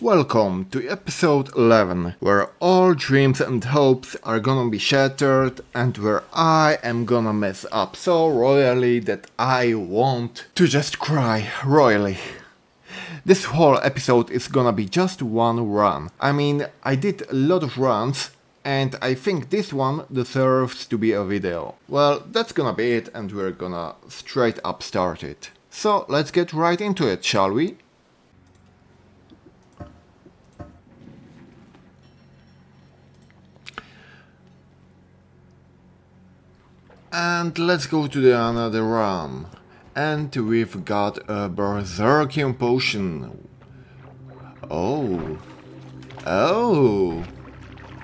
Welcome to episode 11, where all dreams and hopes are gonna be shattered and where I am gonna mess up so royally that I want to just cry royally. This whole episode is gonna be just one run. I mean, I did a lot of runs and I think this one deserves to be a video. Well, that's gonna be it and we're gonna straight up start it. So let's get right into it, shall we? And let's go to the another run. And we've got a Berserkium potion. Oh. Oh.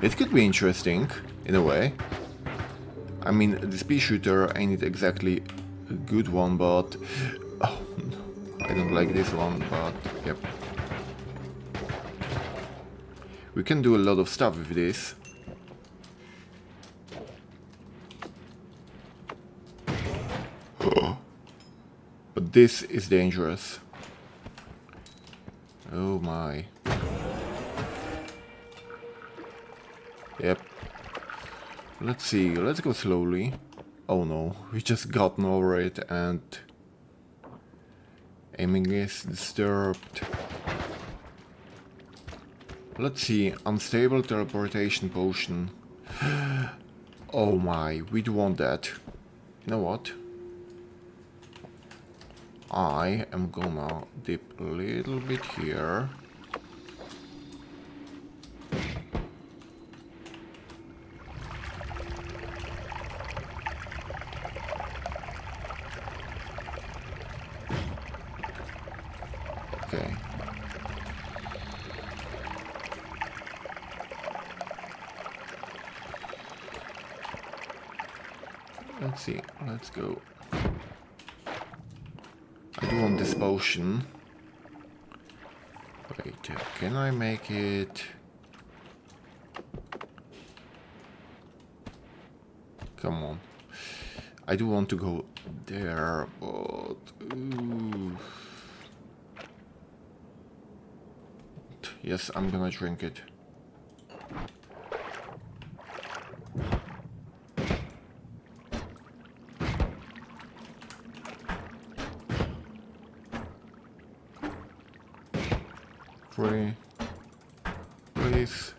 It could be interesting, in a way. I mean, the speed shooter ain't exactly a good one, but... Oh, I don't like this one, but... Yep. We can do a lot of stuff with this. But this is dangerous. Oh my. Yep. Let's see, let's go slowly. Oh no, we just gotten over it and aiming is disturbed. Let's see, unstable teleportation potion. oh my, we do want that. You know what? I am gonna dip a little bit here. Okay. Let's see, let's go. Do want this potion. Wait, can I make it... Come on. I do want to go there, but... Ooh. Yes, I'm gonna drink it. Three. Please.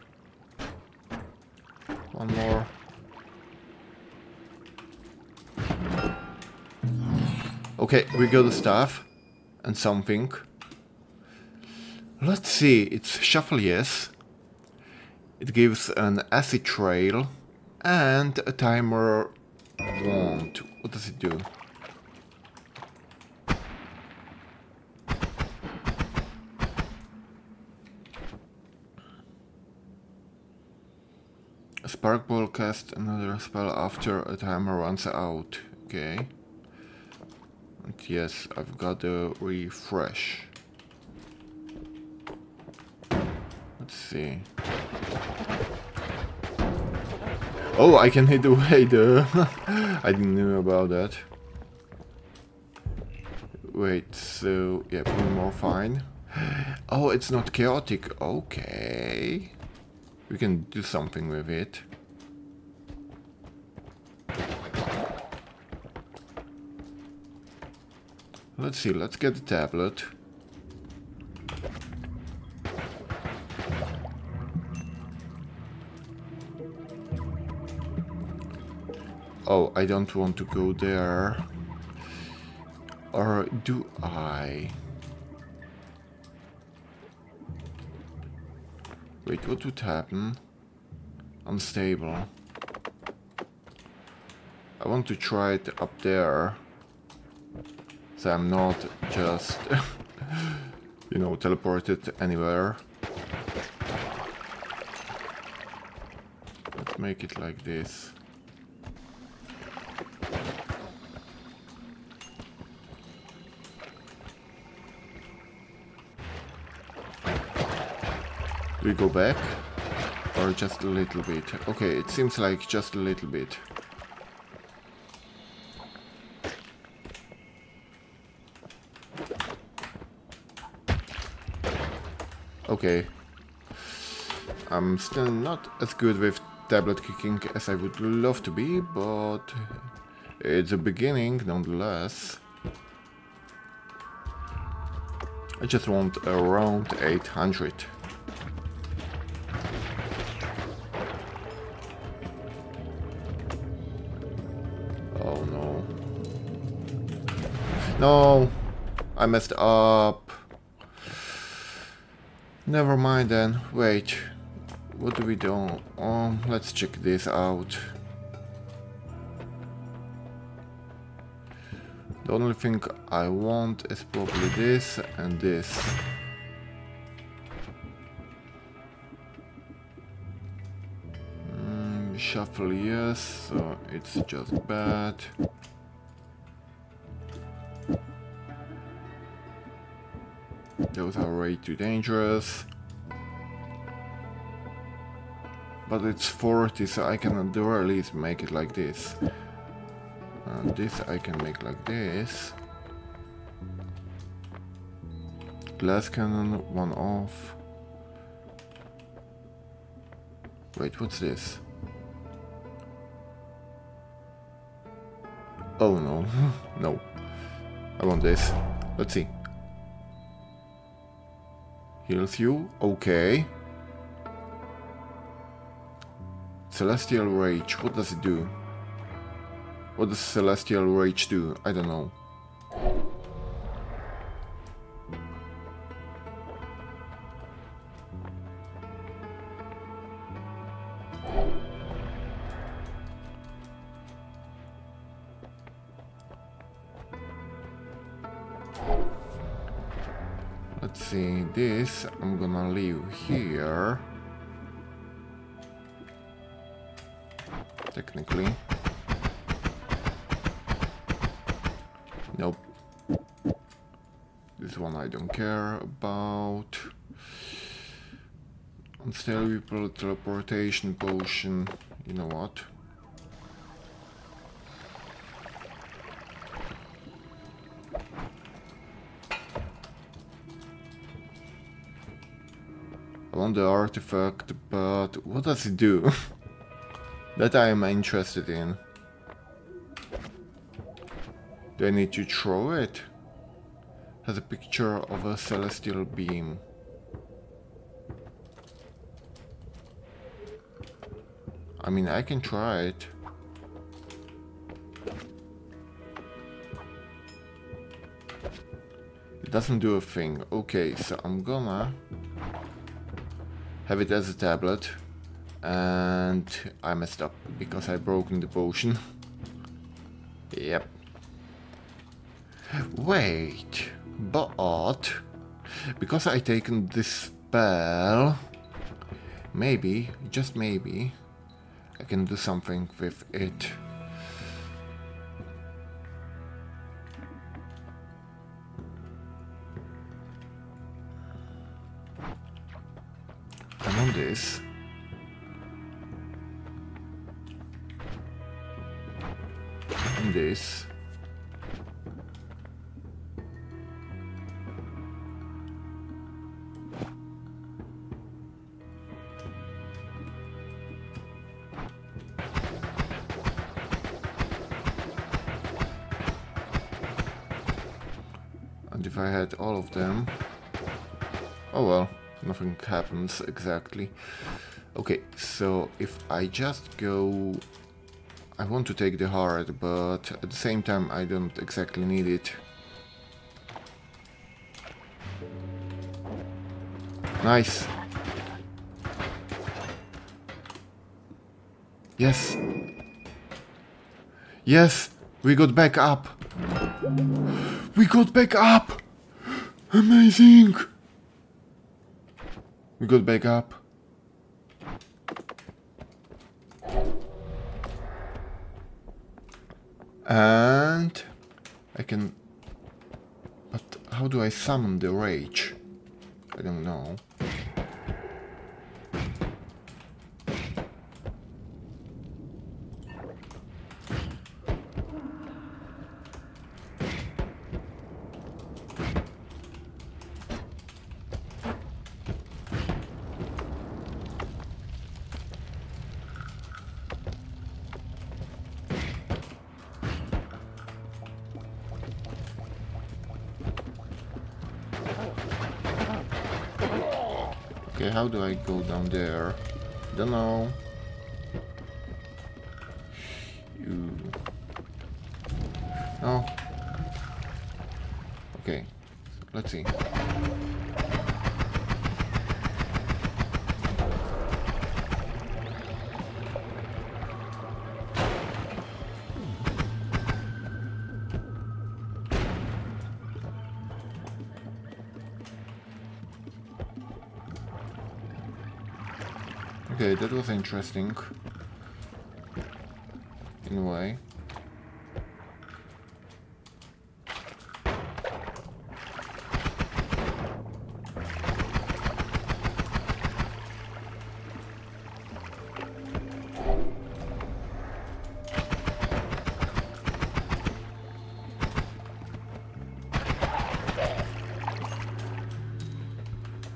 One more. Okay, we got the staff and something. Let's see, it's shuffle yes. It gives an acid trail and a timer wand. What does it do? Spark ball cast another spell after a timer runs out. Okay. And yes, I've got to refresh. Let's see. Oh, I can hit away the... Uh, I didn't know about that. Wait, so... Yeah, one more fine. Oh, it's not chaotic. Okay. We can do something with it. Let's see, let's get the tablet. Oh, I don't want to go there. Or do I? Wait, what would happen? Unstable. I want to try it up there. So I'm not just, you know, teleported anywhere. Let's make it like this. We go back? Or just a little bit? Okay, it seems like just a little bit. Okay. I'm still not as good with tablet kicking as I would love to be, but it's a beginning nonetheless. I just want around 800. No! I messed up. Never mind then. Wait. What do we do? Um, let's check this out. The only thing I want is probably this and this. Mm, shuffle yes, so it's just bad. Way too dangerous. But it's 40, so I can at the very least make it like this. And this I can make like this. Glass cannon, one off. Wait, what's this? Oh no, no. I want this. Let's see. Heals you, okay. Celestial Rage, what does it do? What does Celestial Rage do? I don't know. Technically. Nope. This one I don't care about. Unstable teleportation potion. You know what? I want the artifact, but what does it do? that I am interested in. Do I need to throw it? Has a picture of a celestial beam. I mean, I can try it. It doesn't do a thing. Okay, so I'm gonna have it as a tablet. And I messed up because I broken the potion. yep. Wait, but because I taken this spell, maybe, just maybe, I can do something with it. This. This. And if I had all of them... Oh well, nothing happens exactly. Okay, so if I just go... I want to take the heart, but at the same time I don't exactly need it. Nice. Yes. Yes, we got back up. We got back up! Amazing! We got back up. And I can... But how do I summon the rage? I don't know. How do I go down there? Don't know. Interesting. In a way.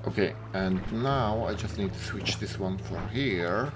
Okay, and now I just need to switch this one for here.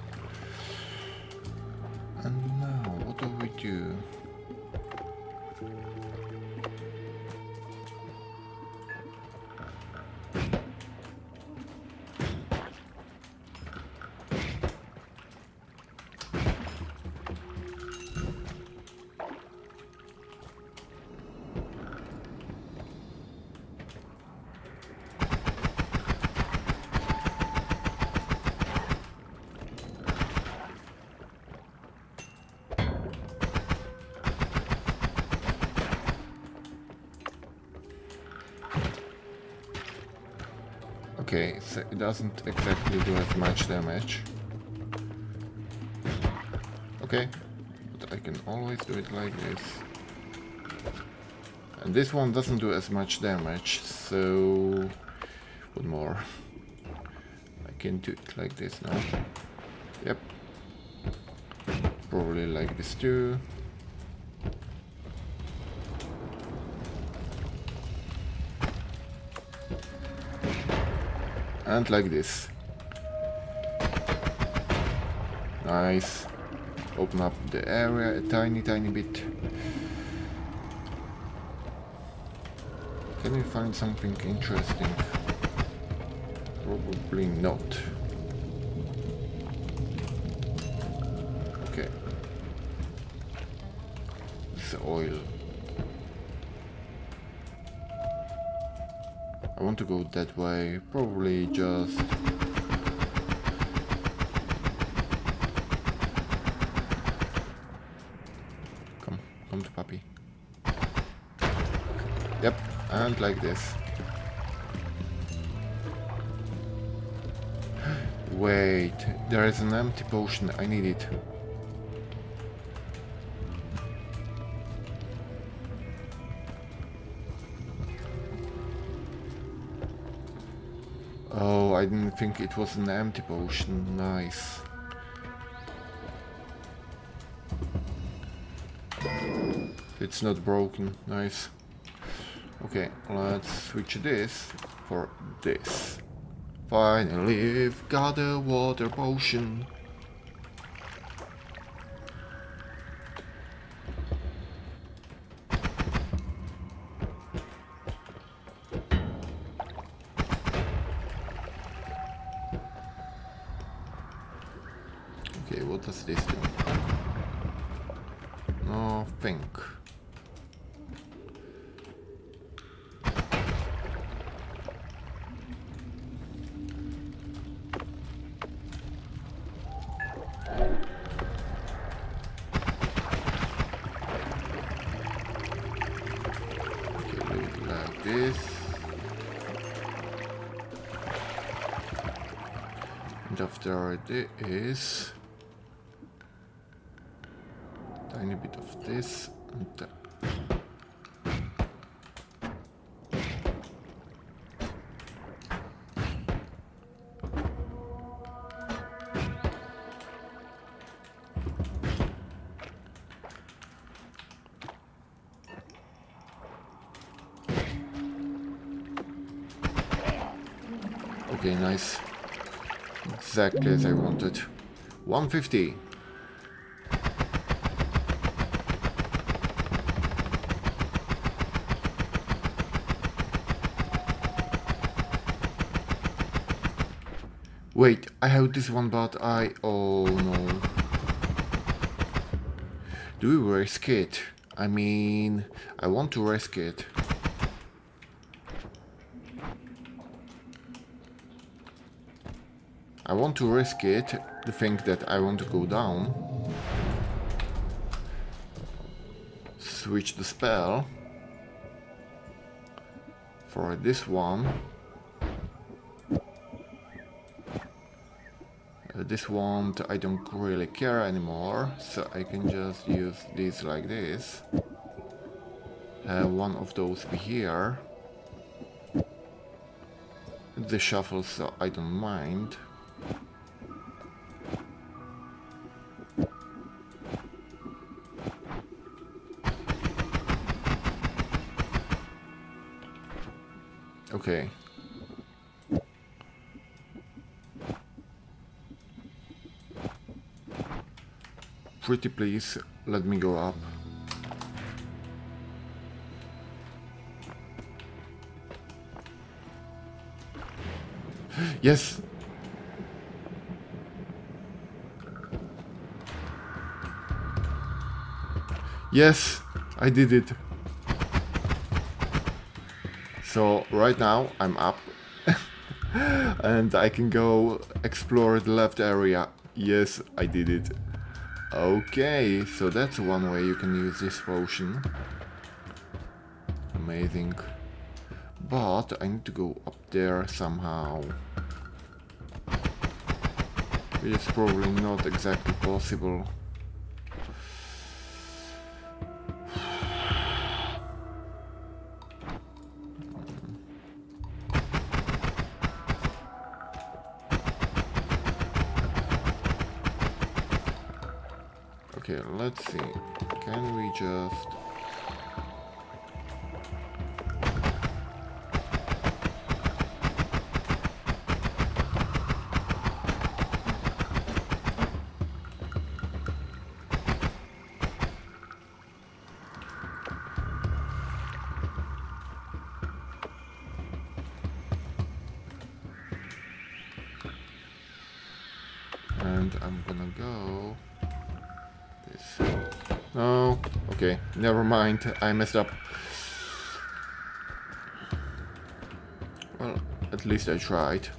Doesn't exactly do as much damage. Okay, but I can always do it like this. And this one doesn't do as much damage, so... What more? I can do it like this now. Yep. Probably like this too. And like this. Nice. Open up the area a tiny, tiny bit. Can we find something interesting? Probably not. That way, probably just... Come, come to puppy. Yep, and like this. Wait, there is an empty potion, I need it. Oh, I didn't think it was an empty potion. Nice. It's not broken. Nice. Okay, let's switch this for this. Finally, we've got a water potion. It is tiny bit of this and that. Okay, nice. Exactly as I wanted. 150. Wait, I have this one, but I... Oh no. Do we risk it? I mean, I want to risk it. I want to risk it the thing that I want to go down. Switch the spell for this one. Uh, this one I don't really care anymore, so I can just use this like this. Have one of those here. The shuffle, so I don't mind. Pretty please, let me go up. yes! Yes, I did it. So right now I'm up and I can go explore the left area. Yes, I did it. Okay, so that's one way you can use this potion. Amazing. But I need to go up there somehow. It's probably not exactly possible. Can mind, I messed up. Well, at least I tried.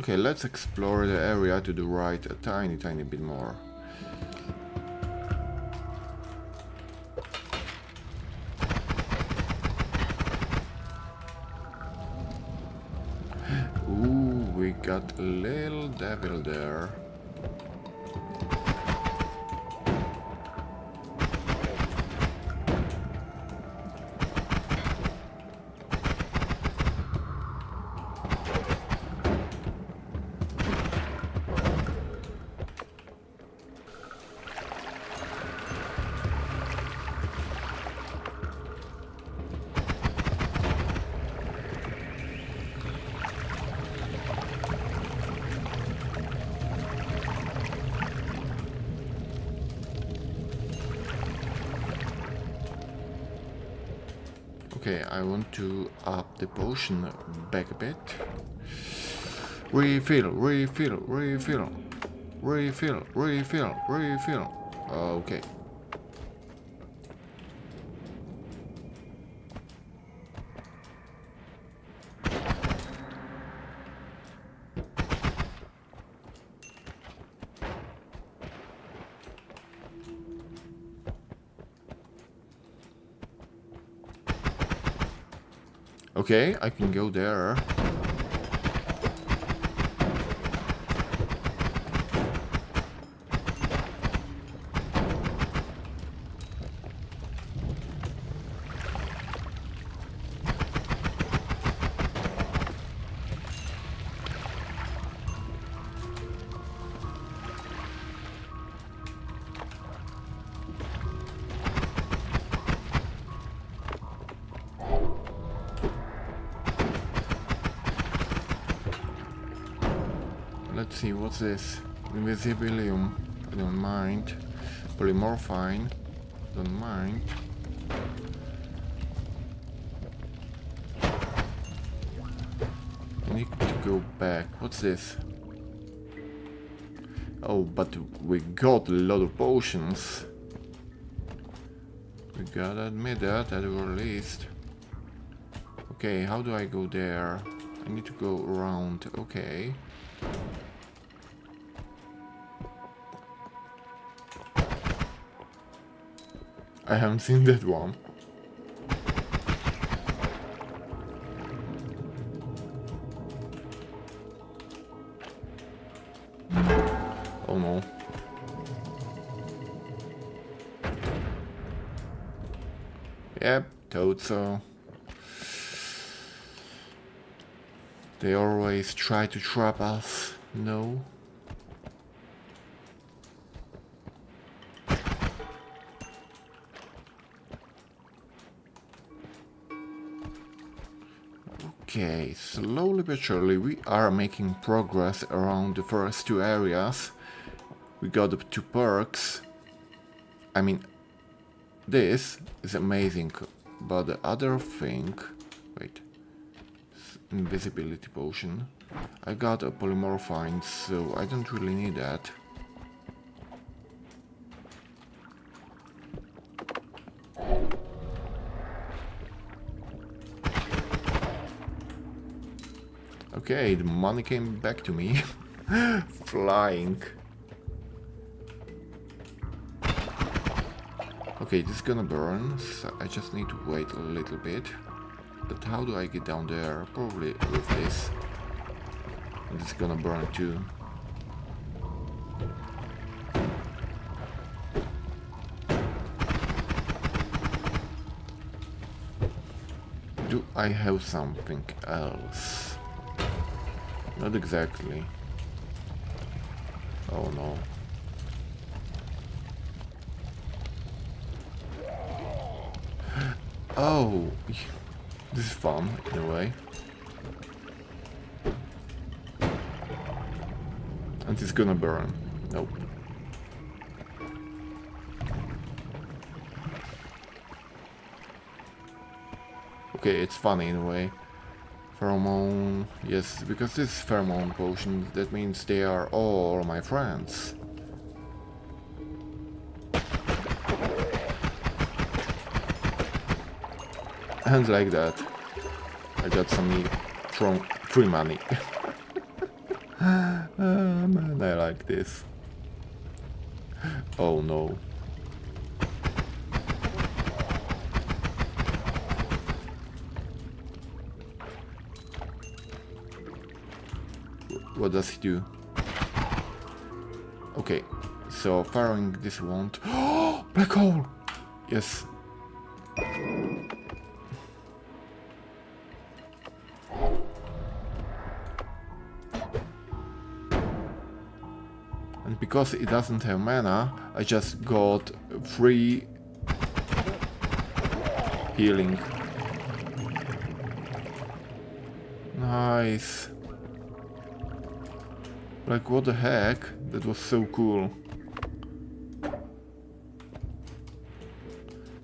Okay, let's explore the area to the right a tiny, tiny bit more. Got a little devil there. Potion back a bit. Refill, refill, refill, refill, refill, refill. Okay. Okay, I can go there. This? Invisibilium. I don't mind. Polymorphine. Don't mind. I need to go back. What's this? Oh, but we got a lot of potions. We gotta admit that at the least. Okay, how do I go there? I need to go around. Okay. I haven't seen that one. Oh no. Yep, thought. They always try to trap us. No. Surely we are making progress around the first two areas. We got the two perks. I mean, this is amazing, but the other thing... Wait. Invisibility potion. I got a polymorphine, so I don't really need that. Okay, the money came back to me. Flying. Okay, this is gonna burn, so I just need to wait a little bit. But how do I get down there? Probably with this. And it's gonna burn too. Do I have something else? Not exactly. Oh no. Oh, this is fun in a way. And it's gonna burn. Nope. Okay, it's funny in a way. Pheromone, yes, because this is pheromone potion, that means they are all my friends. And like that, I got some from free money. oh man, I like this. Oh no. What does he do? Okay, so firing this. Oh, black hole! Yes. And because it doesn't have mana, I just got free healing. Nice. Like, what the heck? That was so cool.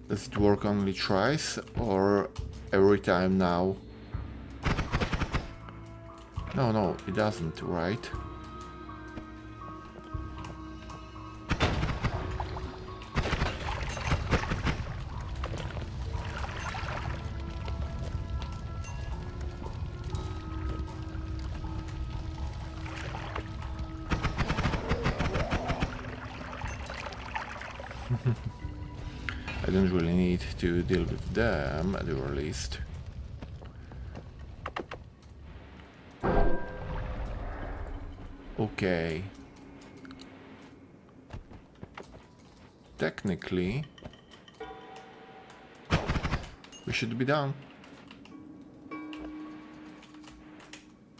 Does it work only twice or every time now? No, no, it doesn't, right? Deal with them at the very least. Okay. Technically, we should be done.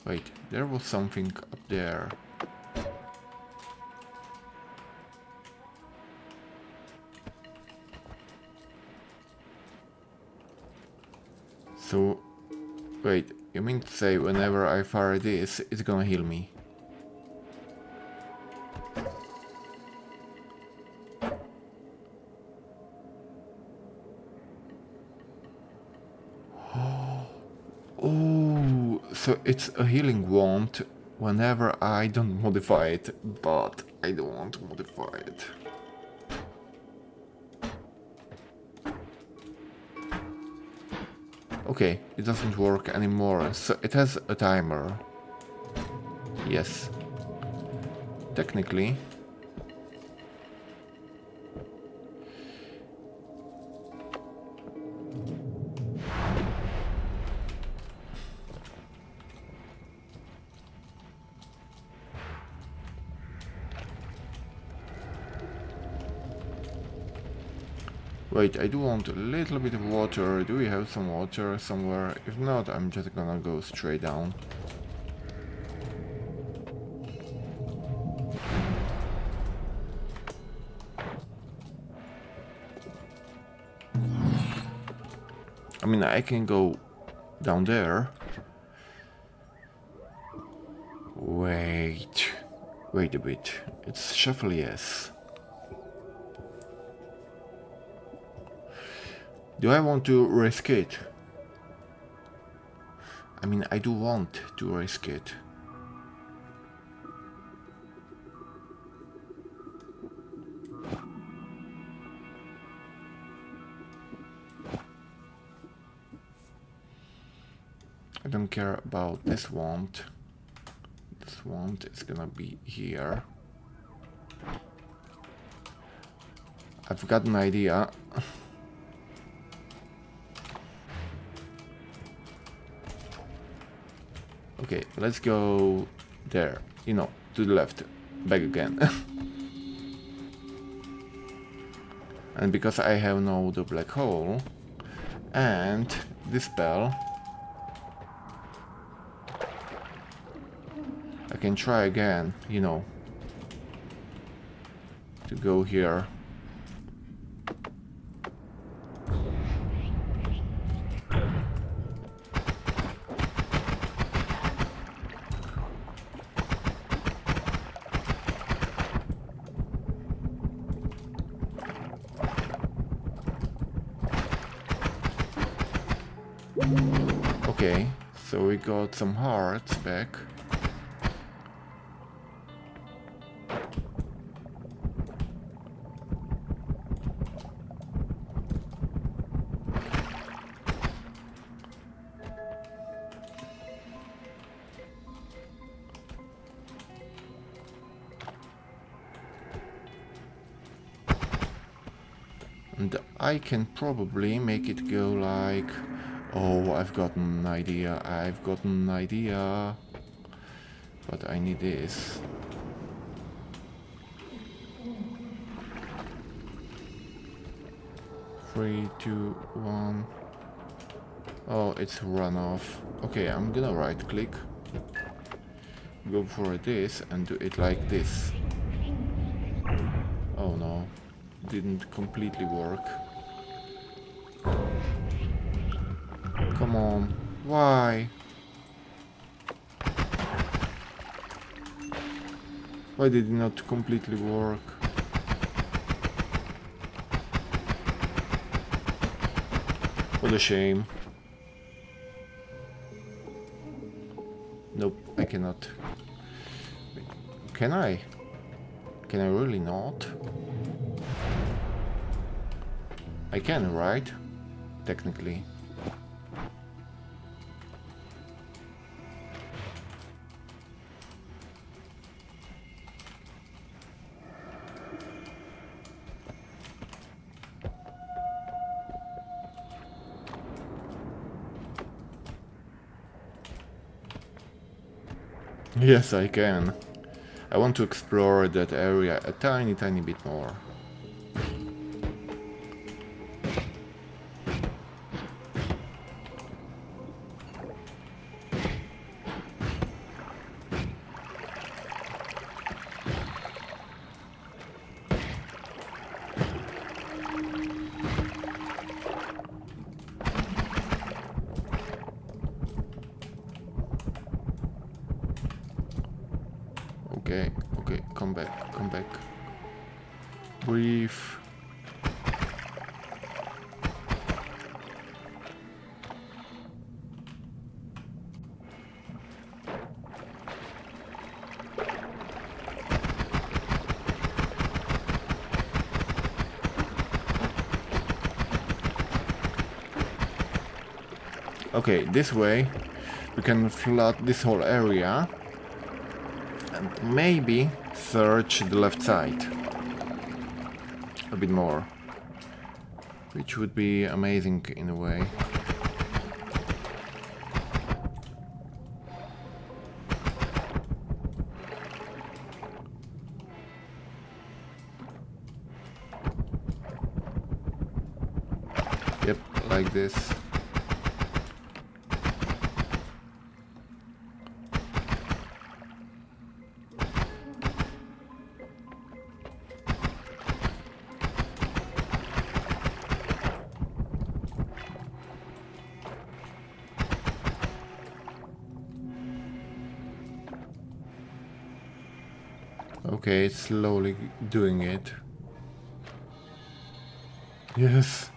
Wait, there was something up there. Say whenever I fire this, it's gonna heal me? Oh, So it's a healing wand whenever I don't modify it, but I don't want to modify it. Okay, it doesn't work anymore, so it has a timer. Yes. Technically. Wait, I do want a little bit of water. Do we have some water somewhere? If not, I'm just gonna go straight down. I mean, I can go down there. Wait. Wait a bit. It's Chevaliers. Do I want to risk it? I mean, I do want to risk it. I don't care about this wand. This wand is gonna be here. I've got an idea. Okay, let's go there. You know, to the left. Back again. and because I have now the black hole and this spell, I can try again, you know, to go here. Some hearts back. And I can probably make it go like Oh, I've got an idea. I've got an idea. But I need this. Three, two, one. Oh, it's runoff. Okay, I'm gonna right click. Go for this and do it like this. Oh no. Didn't completely work. Why? Why did it not completely work? What a shame. Nope, I cannot. Can I? Can I really not? I can, right? Technically. Yes, I can. I want to explore that area a tiny, tiny bit more. Okay, this way. We can flood this whole area. And maybe search the left side. A bit more. Which would be amazing in a way. Okay, it's slowly doing it. Yes.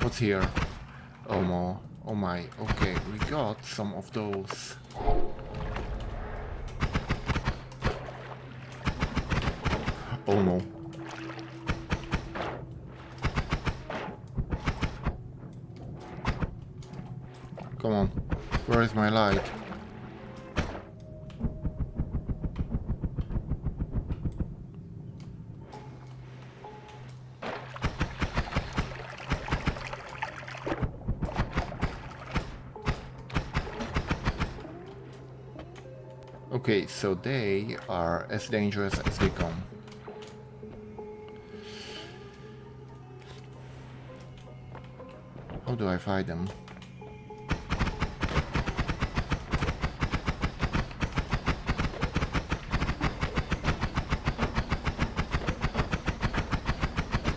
What's here? Oh my, oh my, okay, we got some of those. Oh no. Come on. Where is my light? Okay, so they are as dangerous as they come. How do I fight them?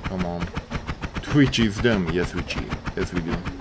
Come on. Twitch is them. Yes, cheat. Yes, we do.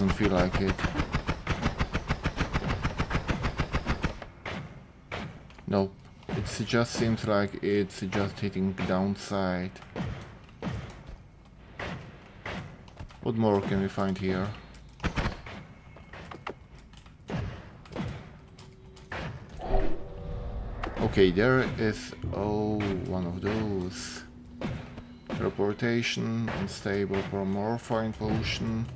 Doesn't feel like it. Nope. It just seems like it's just hitting downside. What more can we find here? Okay, there is... Oh, one of those. Teleportation, unstable morphine potion.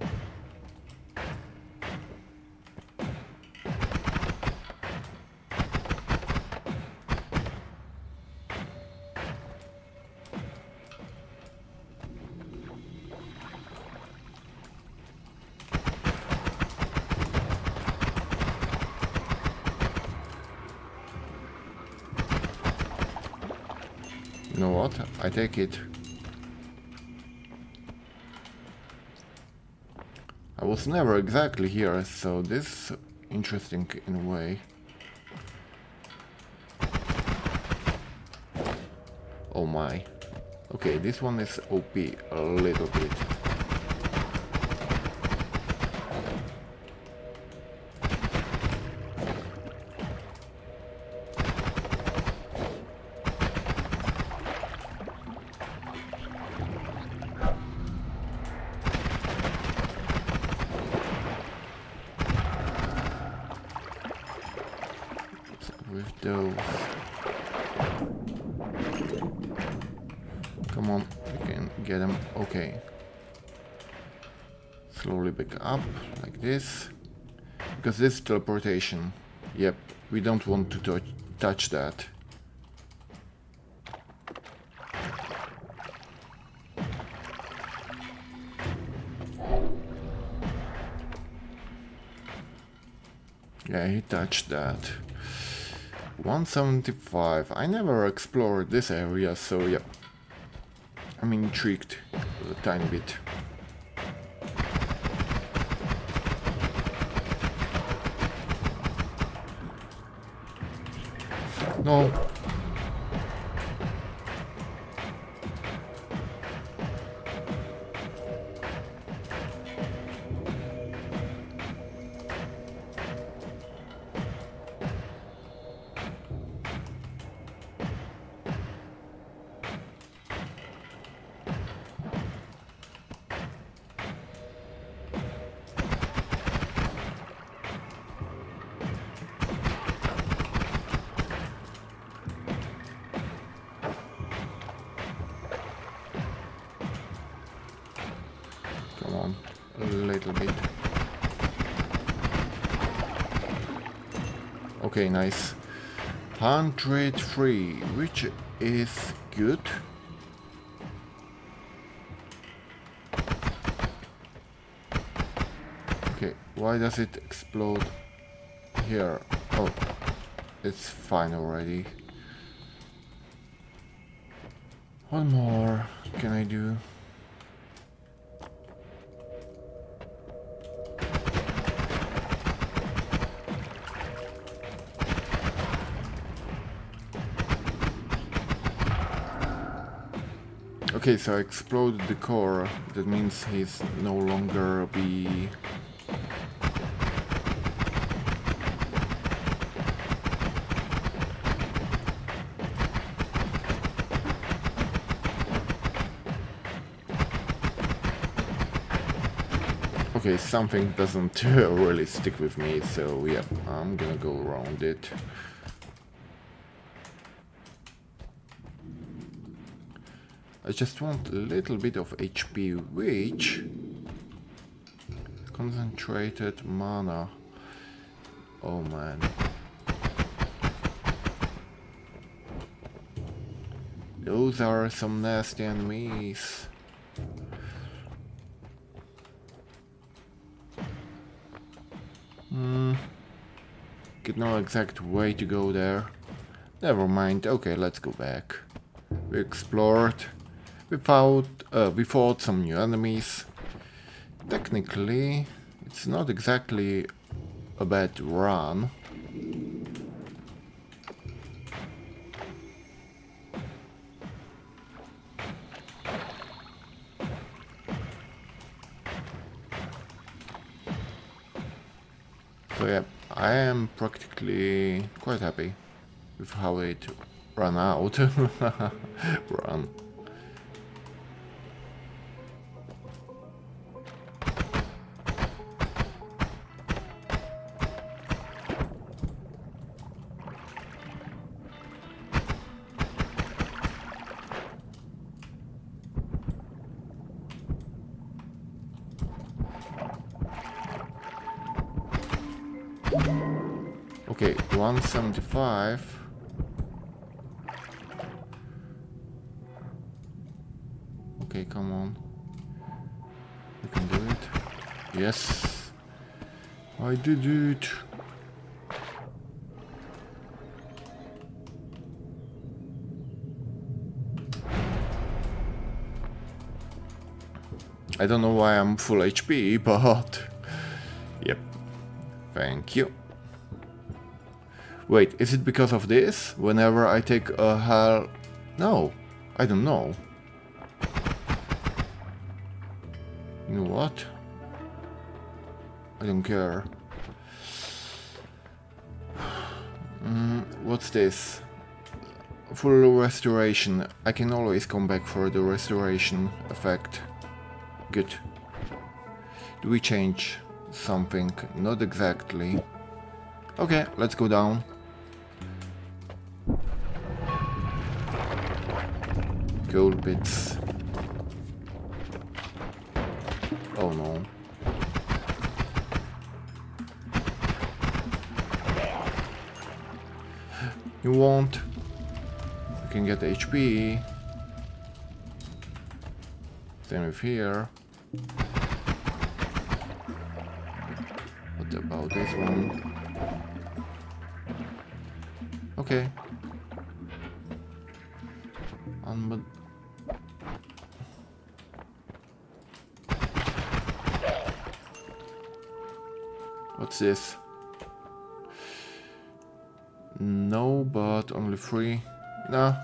It. I was never exactly here, so this interesting in a way. Oh my. Okay, this one is OP a little bit. With those. Come on, we can get them. Okay. Slowly back up, like this. Because this teleportation. Yep, we don't want to touch, touch that. Yeah, he touched that. 175. I never explored this area, so yeah. I'm intrigued a tiny bit. No, nice. 103, which is good. Okay, why does it explode here? Oh, it's fine already. One more can I do? Okay, so I exploded the core. That means he's no longer be... Okay, something doesn't really stick with me, so yeah, I'm gonna go around it. I just want a little bit of HP, which... Concentrated mana. Oh man. Those are some nasty enemies. Hmm. Get no exact way to go there. Never mind. Okay, let's go back. We explored. Fought, uh, we fought some new enemies. Technically, it's not exactly a bad run. So yeah, I am practically quite happy with how it ran out. run. 175. Okay, come on. We can do it. Yes. I did it. I don't know why I'm full HP, but... Yep. Thank you. Wait, is it because of this? Whenever I take a hell... No, I don't know. You know what? I don't care. Mm, what's this? Full restoration. I can always come back for the restoration effect. Good. Do we change something? Not exactly. Okay, let's go down. Gold bits. Oh no. You won't. You can get HP. Same with here. What about this one? Okay. Um, What's? No, but only three. No.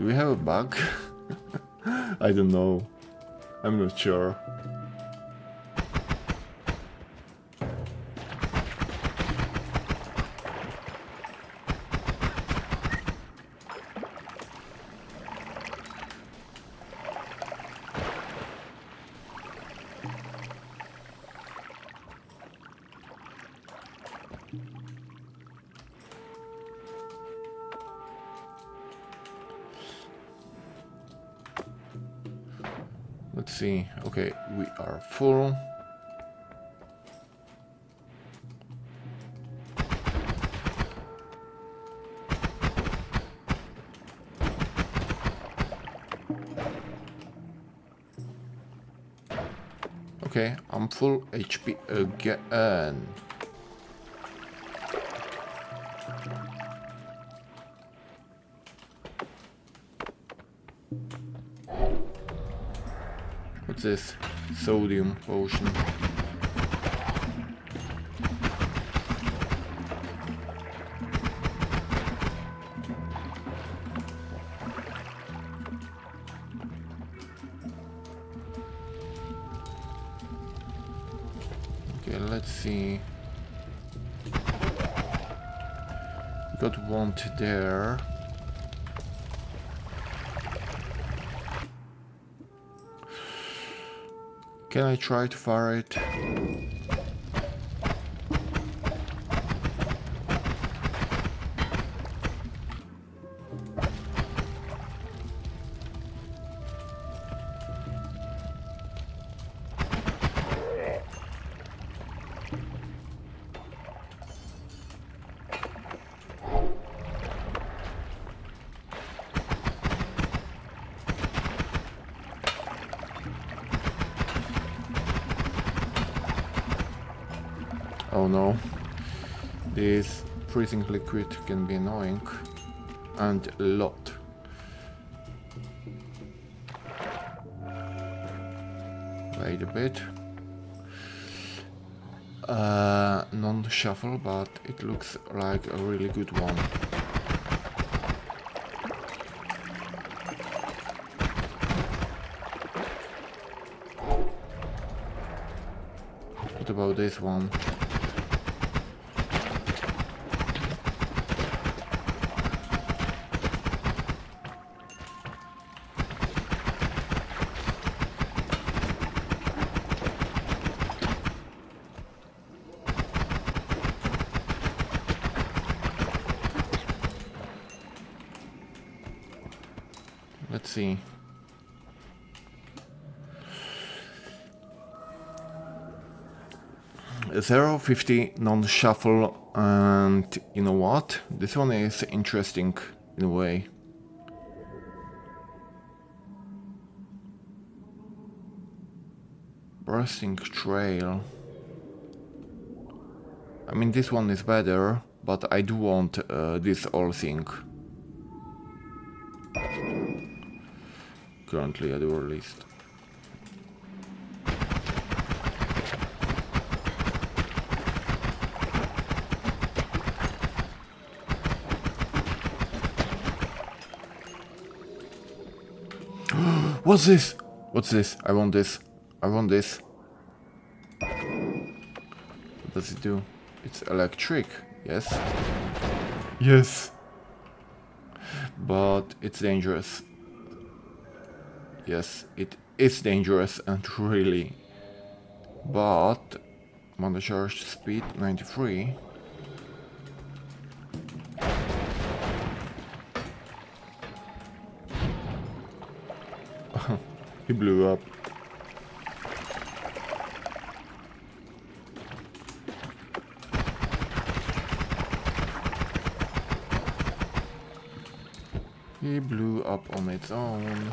Do we have a bug? I don't know. I'm not sure. Are full. Okay, I'm full HP again. What's this? Sodium potion. Can I try to fire it? Oh no. This freezing liquid can be annoying. And a lot. Wait a bit. Uh, non-shuffle, but it looks like a really good one. What about this one? 050 non-shuffle and you know what? This one is interesting in a way. Bursting Trail. I mean this one is better, but I do want uh, this all thing. Currently at the world list. What's this? What's this? I want this. I want this. What does it do? It's electric. Yes. Yes. But it's dangerous. Yes, it is dangerous and really. But on charge speed 93. He blew up. He blew up on its own.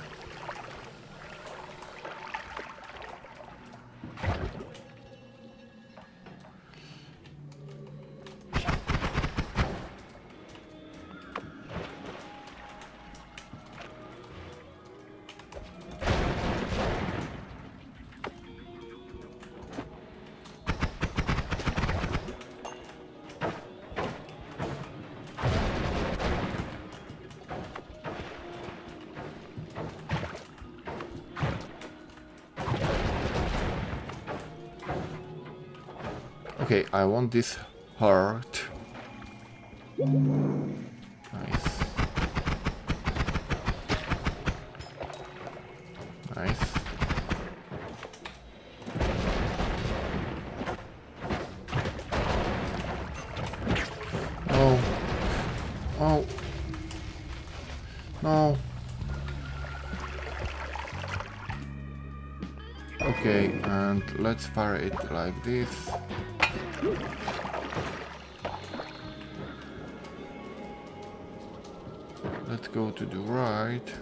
I want this heart. Nice. Nice. Oh. Oh. No. Okay, and let's fire it like this. To the right.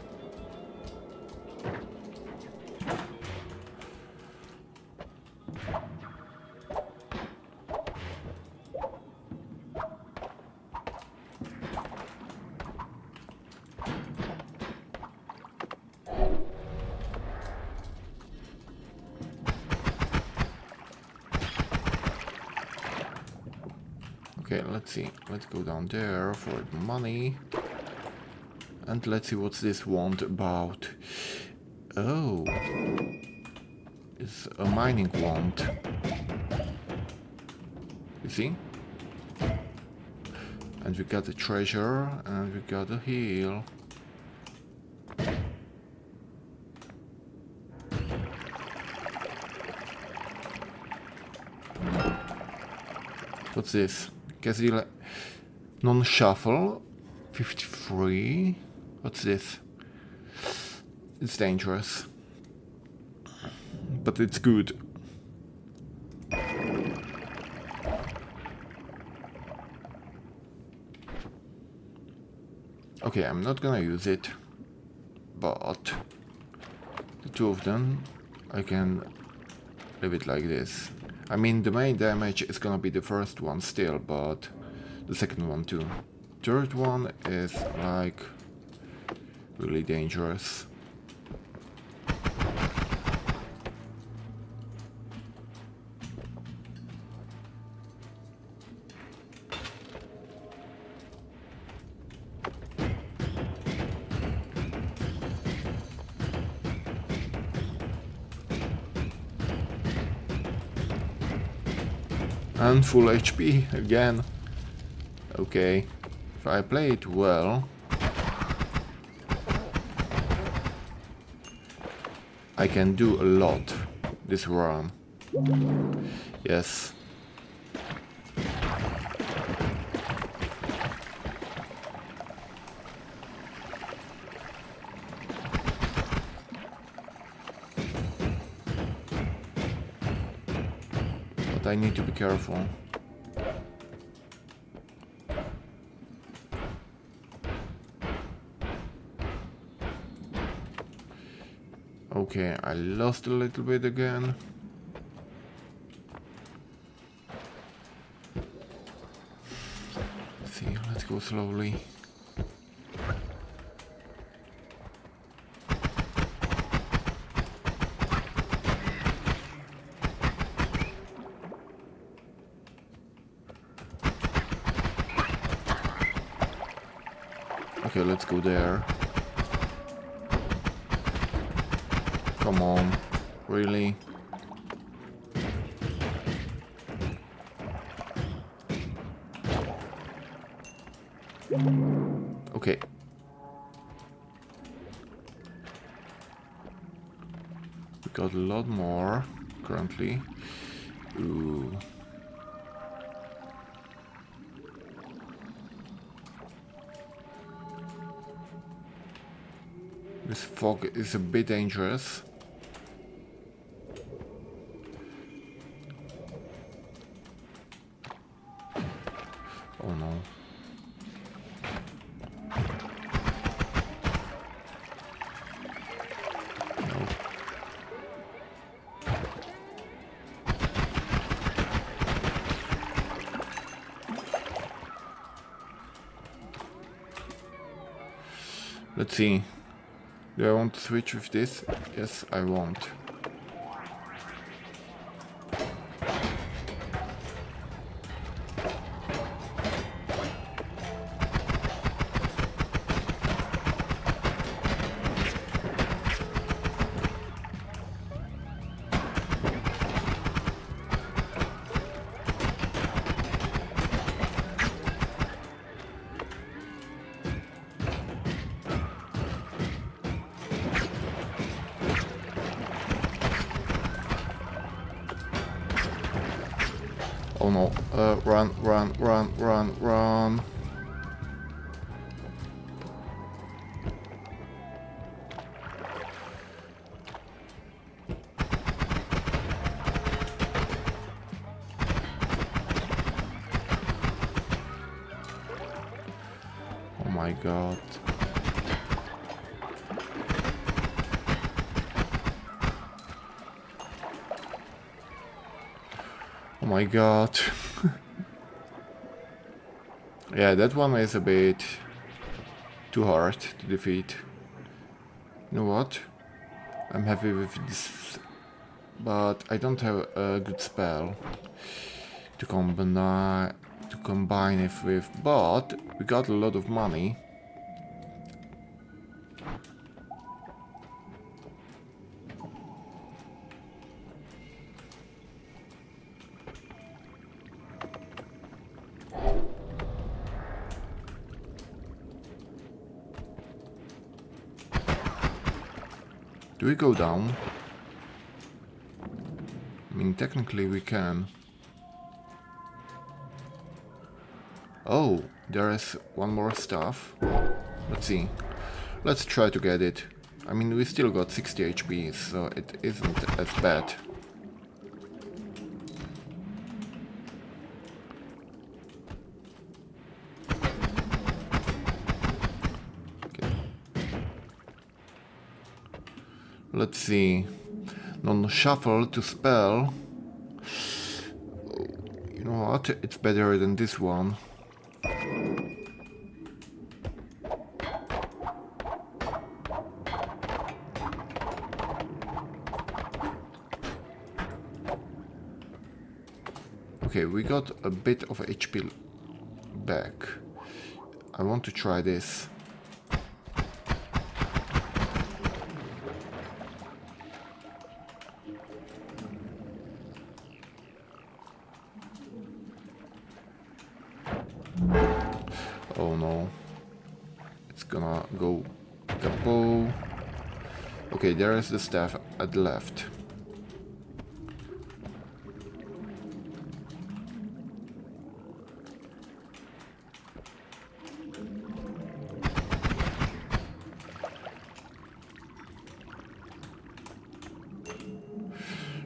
Okay, let's see. Let's go down there for the money. And let's see what's this wand about. Oh. It's a mining wand. You see? And we got the treasure and we got the heal. What's this? Gazilla non-shuffle 53 what's this? It's dangerous. But it's good. Okay I'm not gonna use it but the two of them I can leave it like this. I mean, the main damage is gonna be the first one still, but the second one too. Third one is like really dangerous. And full HP again. Okay. If I play it well... I can do a lot this round. Yes. But I need to be careful. Lost a little bit again. see, let's go slowly. Is a bit dangerous. Switch with this? Yes, I want. My god. yeah, that one is a bit too hard to defeat. You know what? I'm happy with this, but I don't have a good spell to combine to combine it with. But we got a lot of money. Do we go down? I mean, technically we can. Oh, there is one more stuff. Let's see. Let's try to get it. I mean, we still got 60 HP, so it isn't as bad. Let's see. Non-shuffle to spell. You know what? It's better than this one. Okay, we got a bit of HP back. I want to try this. There is the staff at the left.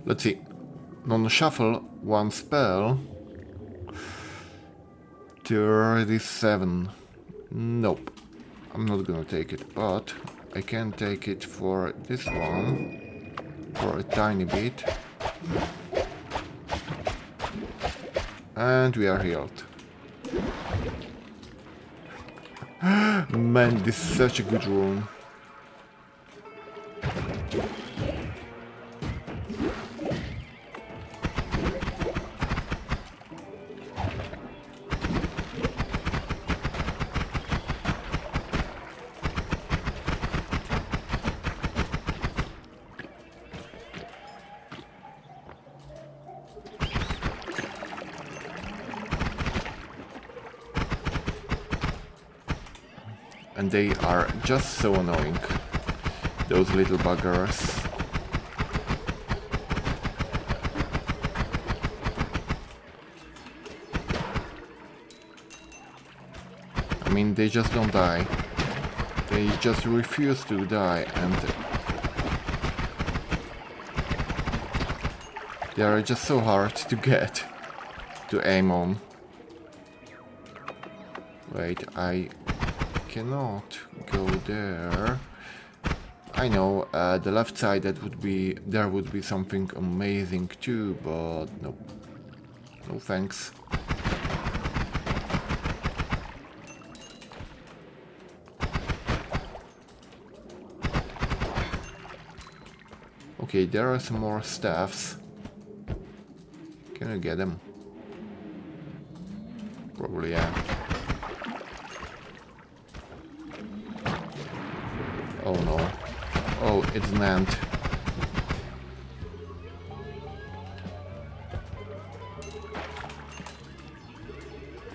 Let's see. Non-shuffle one spell. 37. Nope. I'm not gonna take it, but I can take it for this one. For a tiny bit. And we are healed. Man, this is such a good rune. Just so annoying. Those little buggers. I mean, they just don't die. They just refuse to die and they are just so hard to get to aim on. Wait, I cannot there. I know, uh, the left side that would be, there would be something amazing too, but no. No thanks. Okay, there are some more staffs. Can I get them? Probably, yeah. Oh no.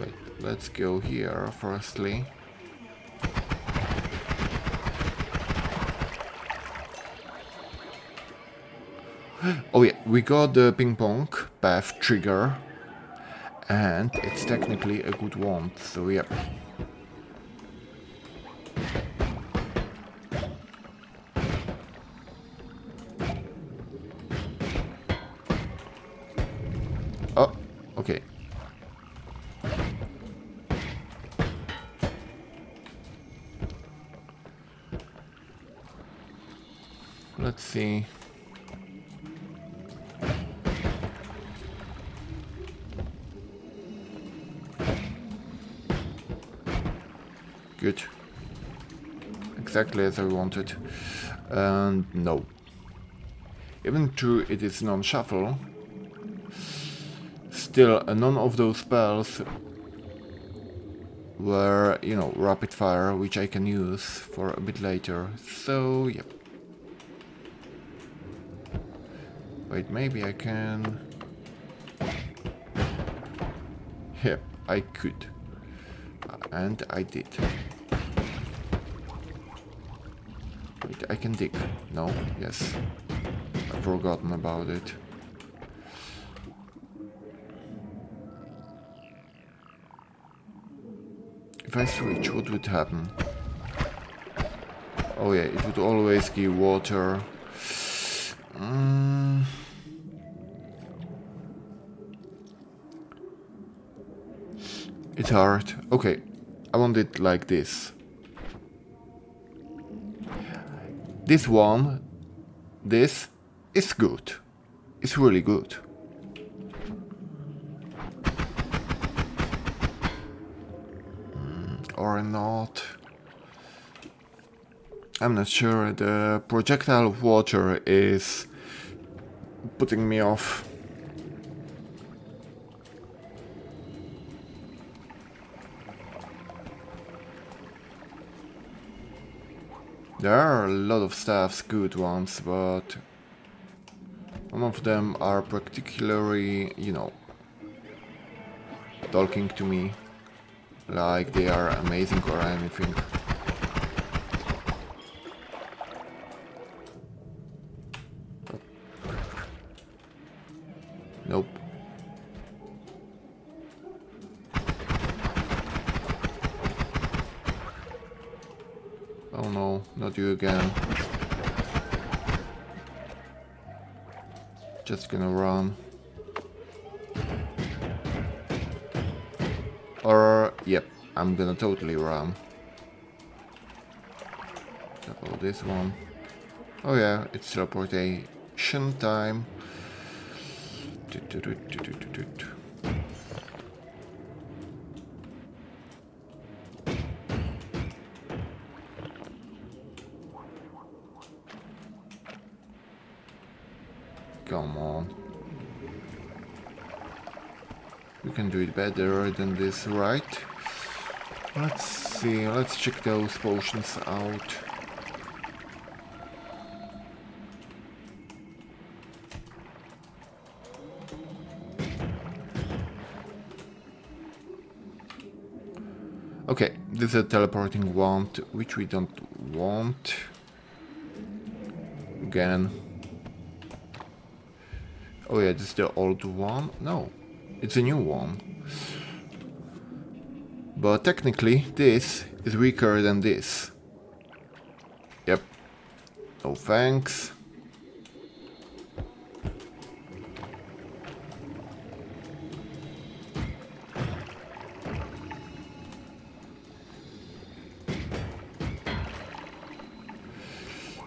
Wait, let's go here firstly. Oh yeah, we got the ping pong path trigger and it's technically a good one, so yeah. As I wanted. And no. Even though it is non-shuffle, still none of those spells were, you know, rapid fire, which I can use for a bit later. So, yep. Wait, maybe I can... Yep, I could. And I did. Wait, I can dig. No? Yes. I've forgotten about it. If I switch, what would happen? Oh yeah, it would always give water. Mm. It's hard. Okay, I want it like this. This one, this is good. It's really good. Mm, or not. I'm not sure. The projectile water is putting me off. There are a lot of staffs, good ones, but none of them are particularly, you know, talking to me like they are amazing or anything. Gonna totally run. Double this one. Oh yeah, it's teleportation time. Come on. We can do it better than this, right? Let's see, let's check those potions out. Okay, this is a teleporting wand, which we don't want. Again. Oh yeah, this is the old one? No, it's a new one. But technically, this is weaker than this. Yep. No thanks.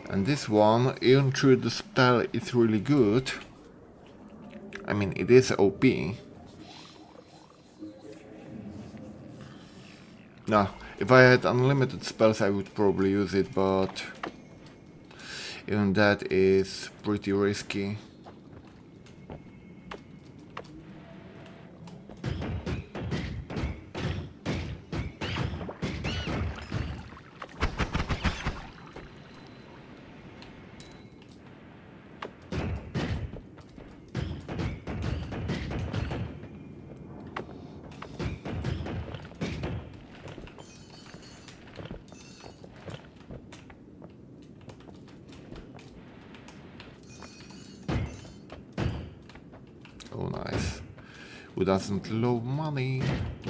And this one, even though the spell is really good, I mean it is OP. Now, if I had unlimited spells I would probably use it, but even that is pretty risky. Who doesn't love money?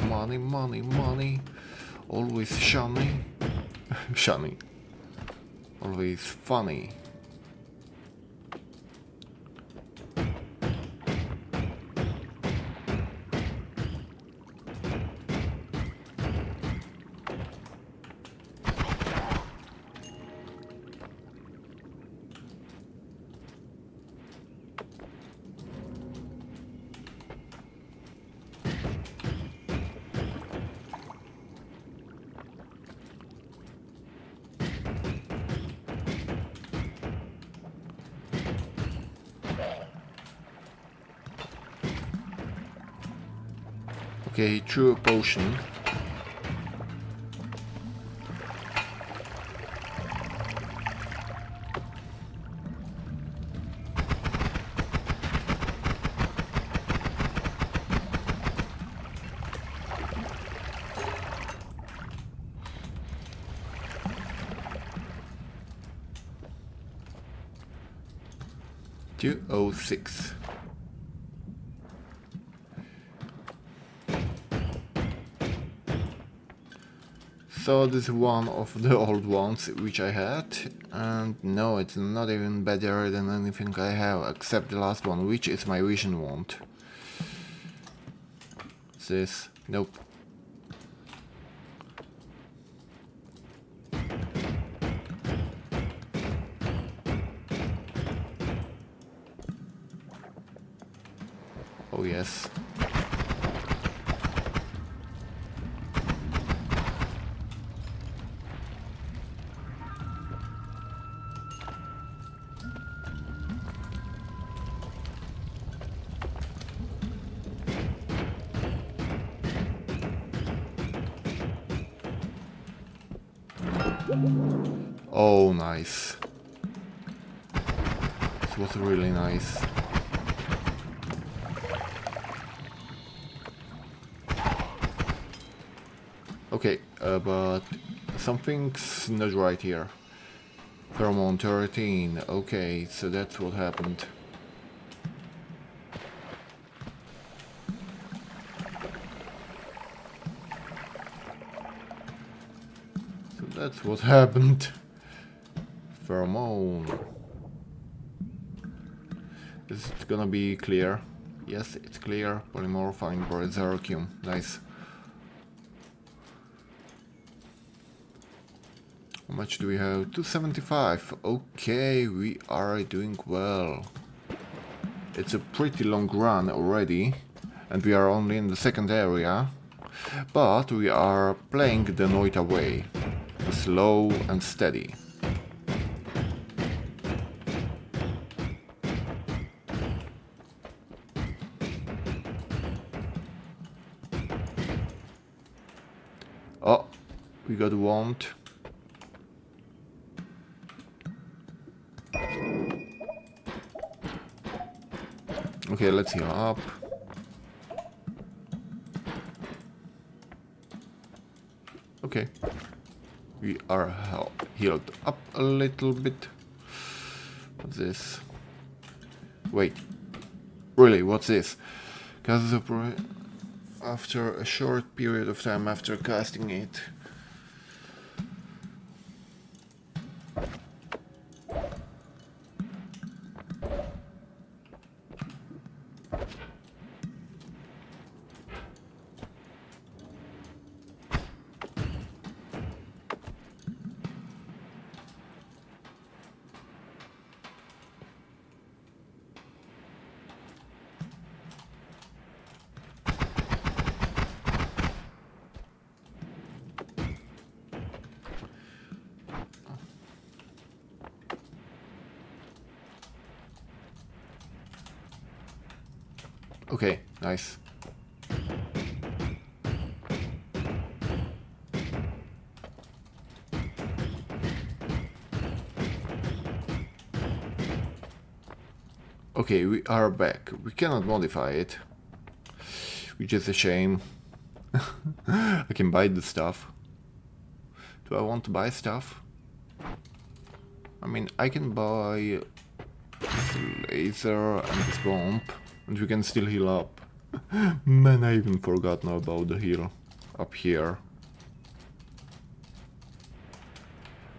Money, money, money. Always shiny. shiny. Always funny. True potion. So this is one of the old ones which I had and no it's not even better than anything I have except the last one which is my vision wand. This, nope. Something's not right here. Pheromone 13, okay, so that's what happened. So that's what happened. Pheromone. Is it gonna be clear? Yes, it's clear. Polymorphine Berserkium. Nice. How much do we have? 275. Okay, we are doing well. It's a pretty long run already, and we are only in the second area. But we are playing the Noita way, slow and steady. Oh, we got wand. Okay, let's heal up. Okay. We are healed up a little bit. What's this? Wait. Really, what's this? Because after a short period of time after casting it, Okay, nice. Okay, we are back. We cannot modify it. Which is a shame. I can buy the stuff. Do I want to buy stuff? I mean, I can buy laser and this bomb. And we can still heal up. Man, I even forgot now about the heal up here.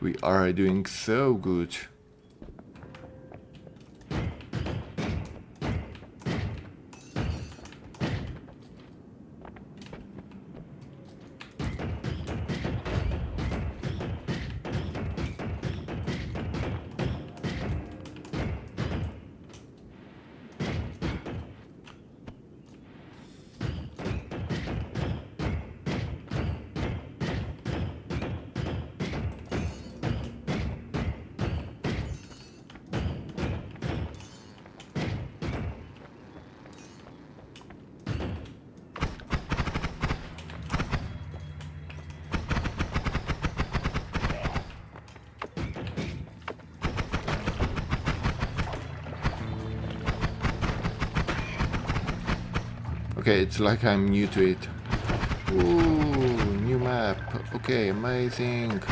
We are doing so good. It's like I'm new to it. Ooh, new map. Okay, amazing.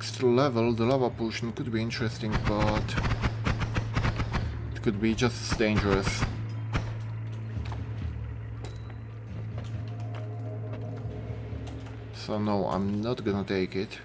Next level, the lava potion could be interesting, but it could be just as dangerous. So no, I'm not gonna take it.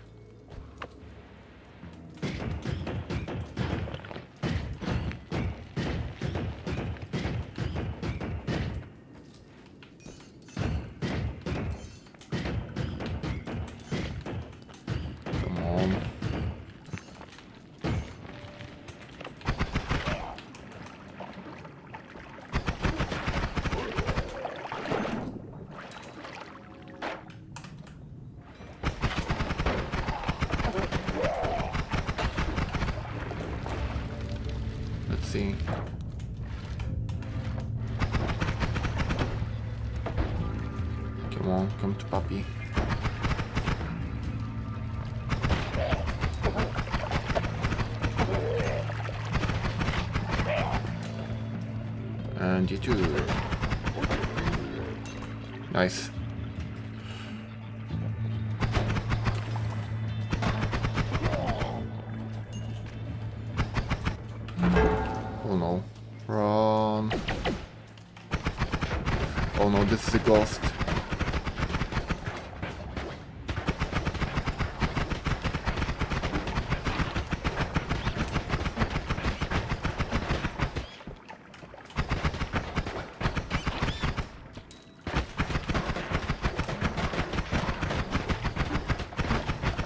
Oh no, this is a ghost.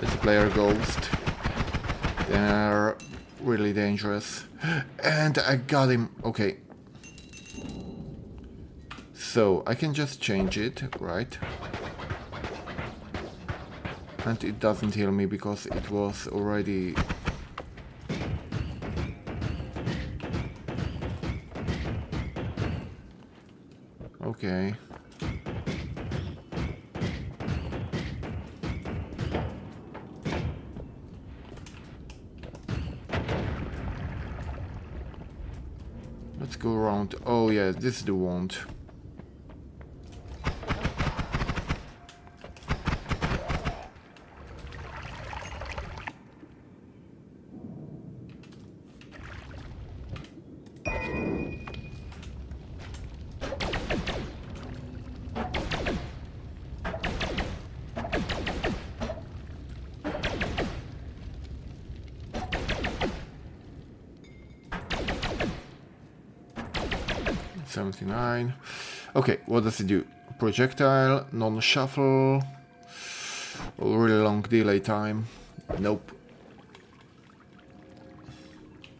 It's a player ghost. They're really dangerous. And I got him. Okay. So I can just change it, right? And it doesn't heal me because it was already... Okay. Let's go around. Oh yeah, this is the wand. What does it do? Projectile, non-shuffle, really long delay time. Nope.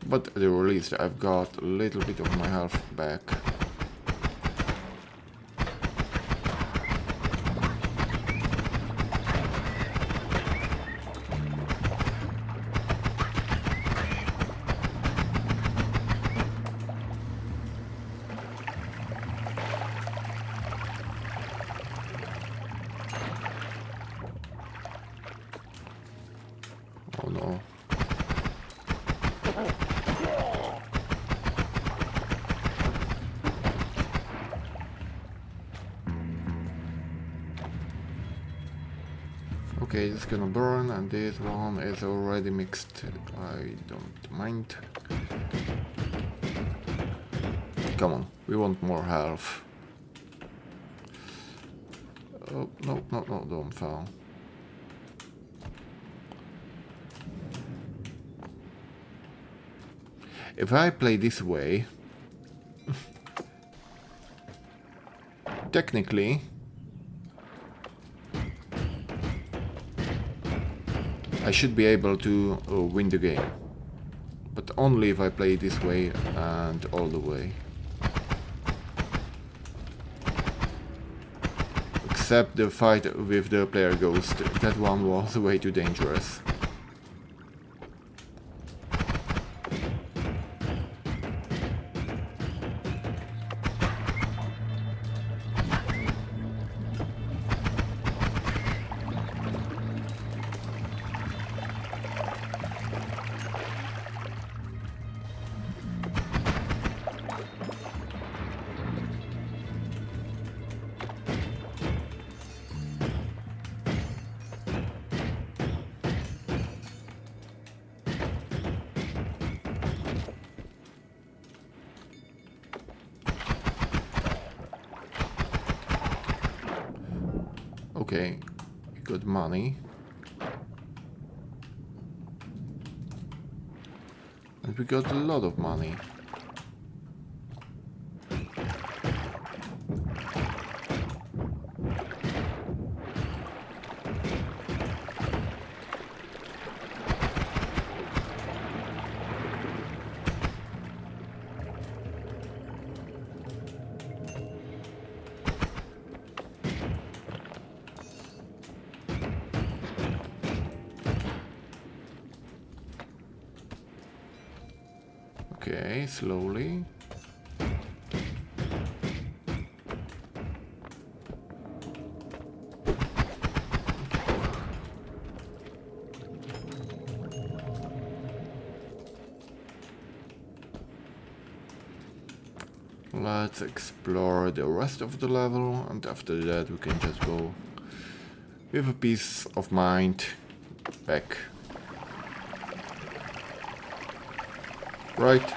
But at the release I've got a little bit of my health back. Mixed. I don't mind. Come on, we want more health. Oh, no, no, no, don't fall. If I play this way, technically, I should be able to uh, win the game. But only if I play this way and all the way. Except the fight with the player ghost, that one was way too dangerous. Okay, slowly. Let's explore the rest of the level and after that we can just go with a peace of mind back Right.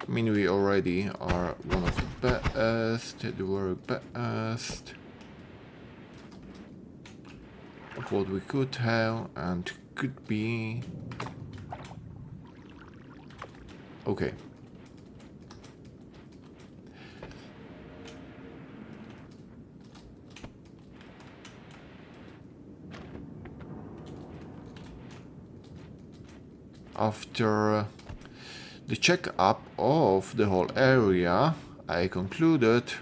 I mean we already are one of the best, the very best of what we could have and could be. Okay. After uh, the check-up of the whole area, I concluded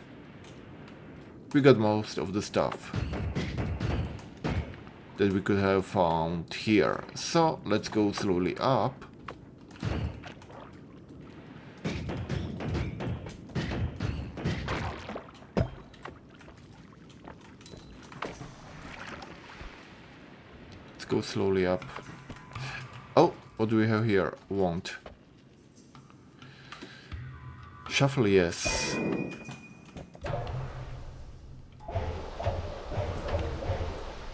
we got most of the stuff that we could have found here. So let's go slowly up. Let's go slowly up. What do we have here? Want. Shuffle, yes.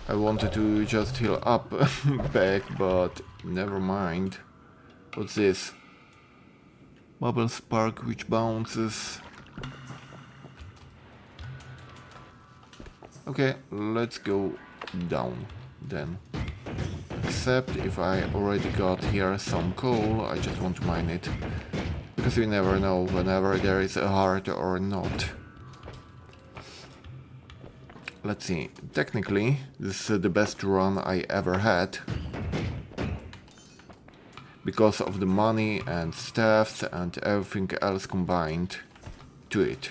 I wanted to just heal up back, but never mind. What's this? Bubble spark which bounces. Okay, let's go down then. Except if I already got here some coal, I just want to mine it. Because you never know whenever there is a heart or not. Let's see, technically this is the best run I ever had. Because of the money and staffs and everything else combined to it.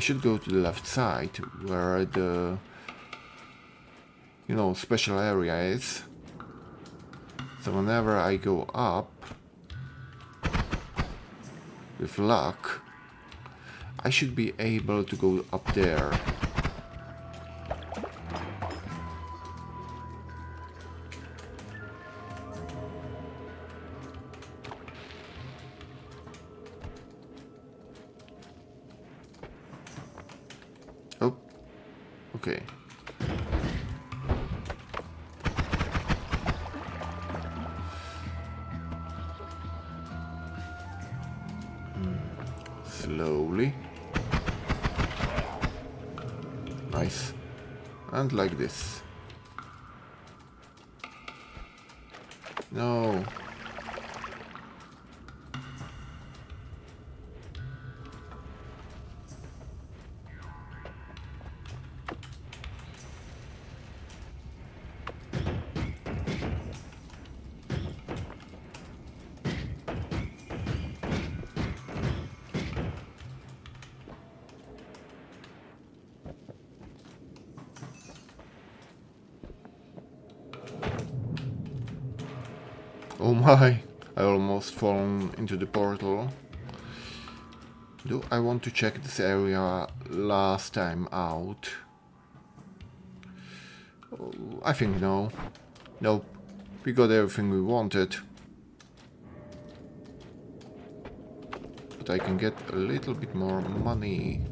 I should go to the left side where the you know special area is so whenever I go up, with luck, I should be able to go up there. Want to check this area last time out? I think no. Nope. We got everything we wanted. But I can get a little bit more money.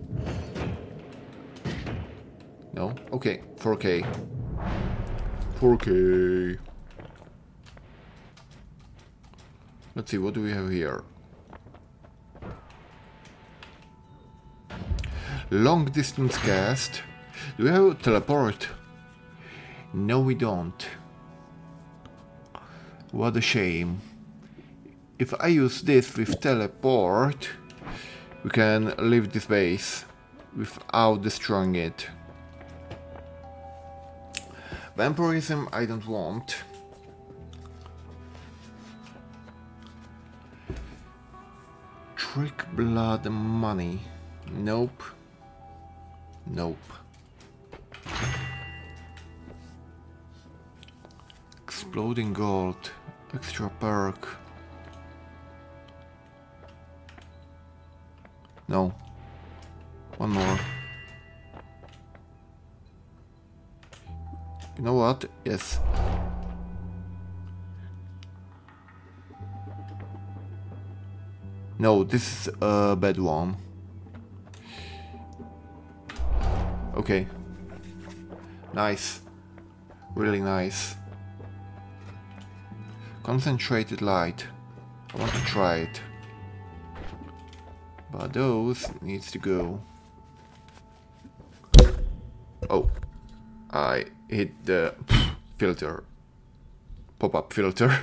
No? Okay, 4k. 4k. Let's see, what do we have here? Long distance cast. Do we have teleport? No, we don't. What a shame. If I use this with teleport, we can leave this base without destroying it. Vampirism I don't want. Trick blood money. Nope. Nope. Exploding gold. Extra perk. No. One more. You know what? Yes. No, this is a bad one. Okay. Nice. Really nice. Concentrated light. I want to try it. But those needs to go. Oh. I hit the filter. Pop-up filter.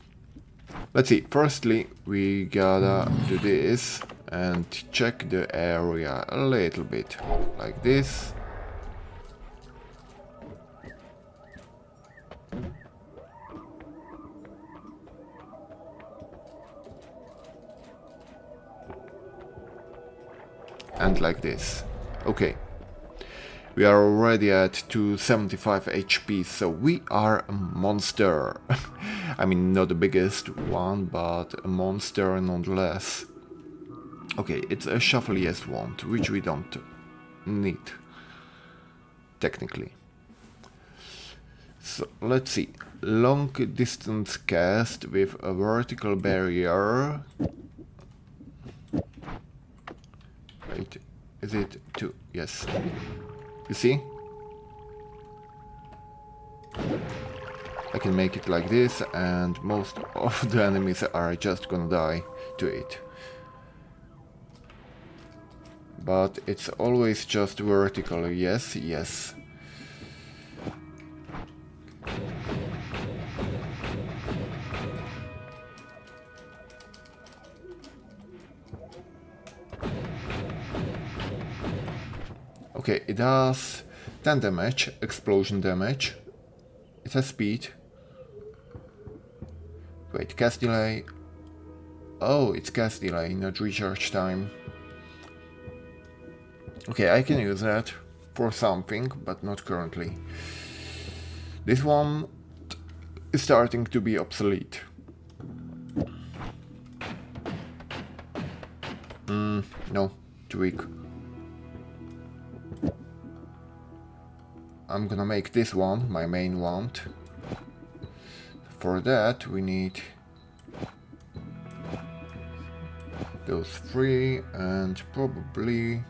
Let's see. Firstly, we gotta do this and check the area a little bit. Like this. And like this. Okay. We are already at 275 HP, so we are a monster. I mean, not the biggest one, but a monster nonetheless. Okay, it's a shuffle yes wand, which we don't need, technically. So, let's see. Long distance cast with a vertical barrier. Wait, is it two? Yes. You see? I can make it like this and most of the enemies are just gonna die to it. But it's always just vertical, yes, yes. Okay, it does 10 damage, explosion damage. It has speed. Wait, cast delay. Oh, it's cast delay, not recharge time. Okay, I can use that for something, but not currently. This one is starting to be obsolete. Mm, no, too weak. I'm gonna make this one my main wand. For that we need those three and probably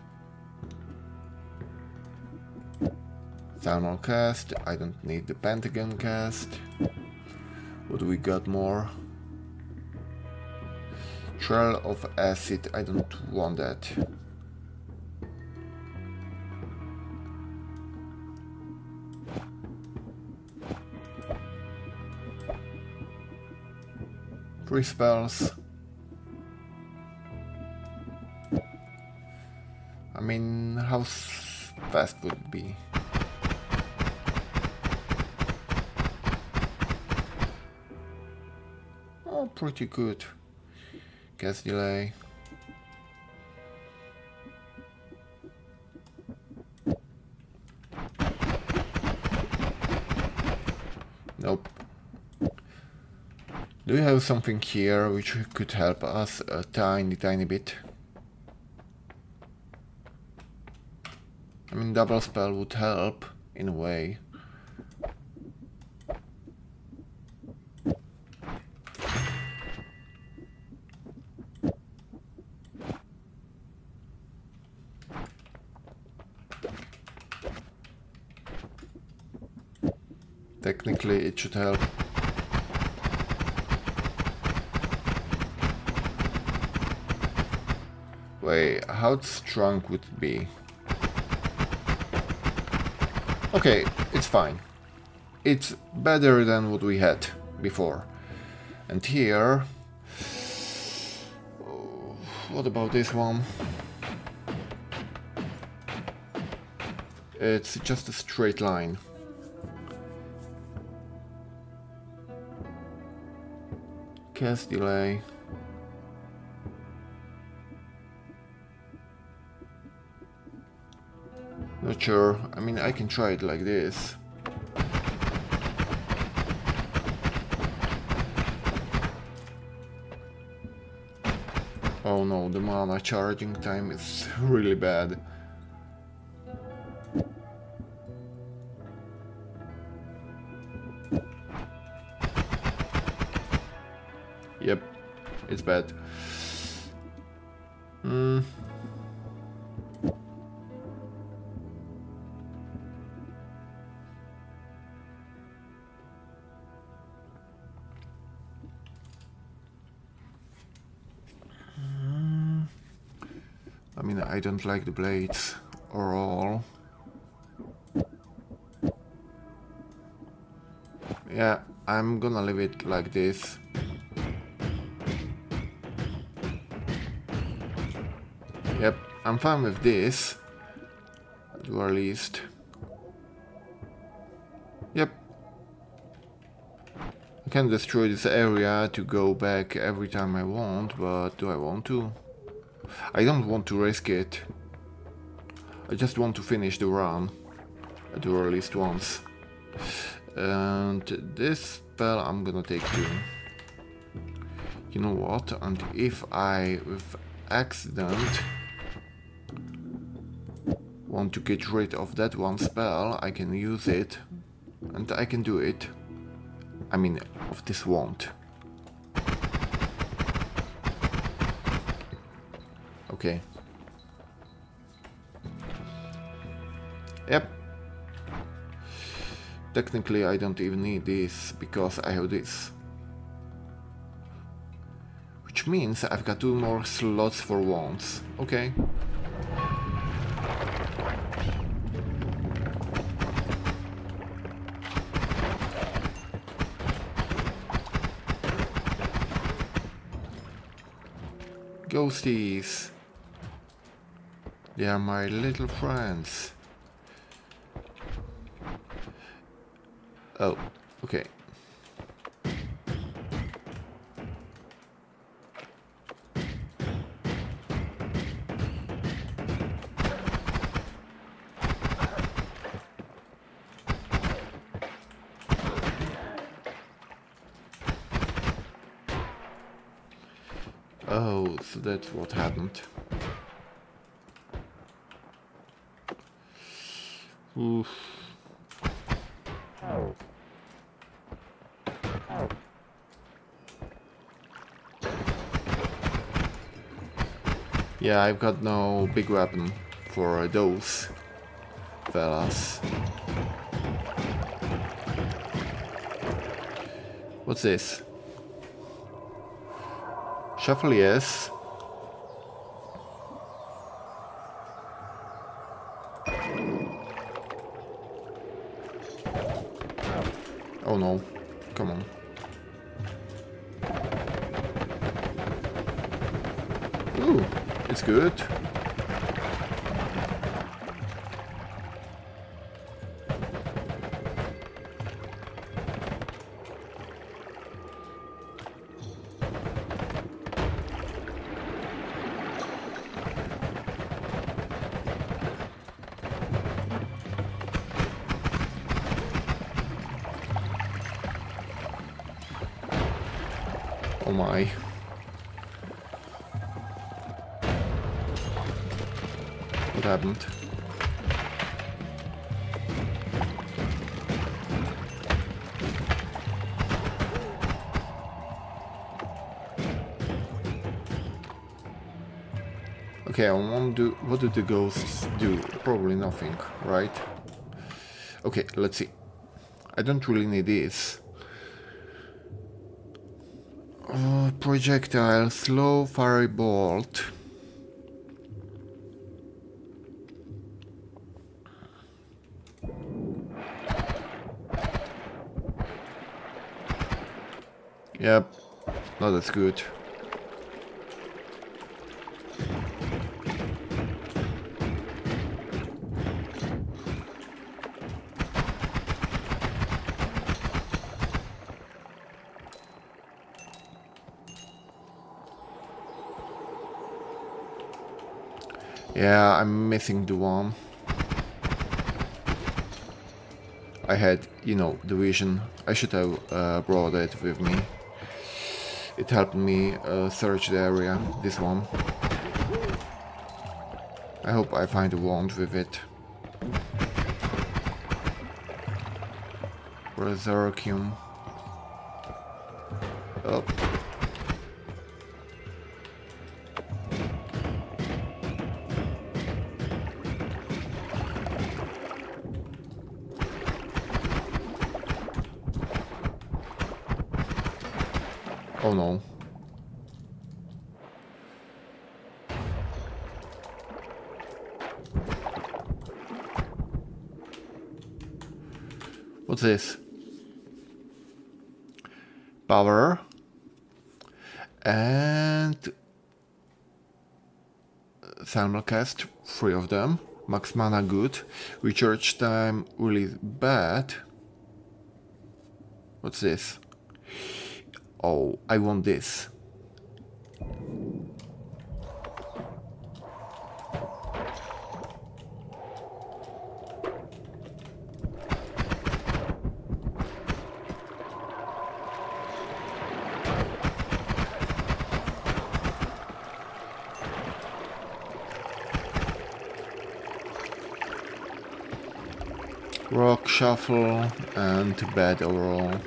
thermal cast. I don't need the pentagon cast. What do we got more? Trail of acid. I don't want that. Three spells. I mean, how fast would it be? Pretty good. Cast delay. Nope. Do you have something here which could help us a tiny, tiny bit? I mean, double spell would help, in a way. Technically, it should help. Wait, how strong would it be? Okay, it's fine. It's better than what we had before. And here... What about this one? It's just a straight line. Cast delay. Not sure. I mean, I can try it like this. Oh no, the mana charging time is really bad. Like the blades or all. Yeah, I'm gonna leave it like this. Yep, I'm fine with this. At very least. Yep. I can destroy this area to go back every time I want, but do I want to? I don't want to risk it. I just want to finish the run. At the least once. And this spell I'm gonna take too. You know what? And if I, with accident, want to get rid of that one spell, I can use it. And I can do it. I mean, of this wand. Okay. Yep. Technically I don't even need this because I have this. Which means I've got two more slots for wands. Okay. Ghosties. They are my little friends. Yeah, I've got no big weapon for those fellas. What's this? Shuffle, yes. Oh no. Come on. Ooh, it's good. To. What do the ghosts do? Probably nothing, right? Okay, let's see. I don't really need this. Uh, projectile, slow fiery bolt. Yep, no, that's good. Yeah, I'm missing the one. I had, you know, the vision. I should have uh, brought it with me. It helped me uh, search the area, this one. I hope I find a wand with it. Berserkium. Thermalcast, three of them. Max mana good. Recharge time really bad. What's this? Oh, I want this. Rock shuffle and bad overall.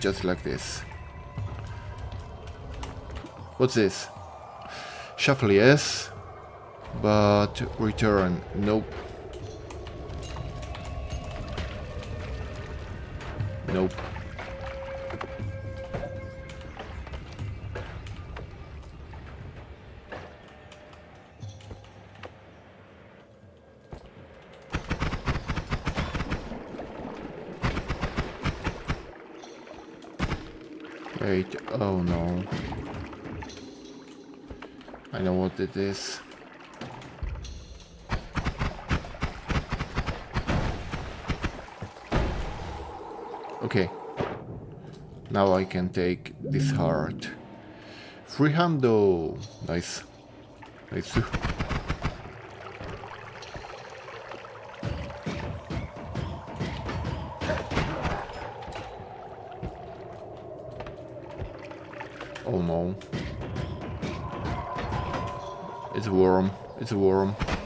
Just like this. What's this? Shuffle yes, but return. Nope. Wait, oh no. I know what it is. Okay. Now I can take this heart. Free Freehando! Nice. Nice. It's a worm. Come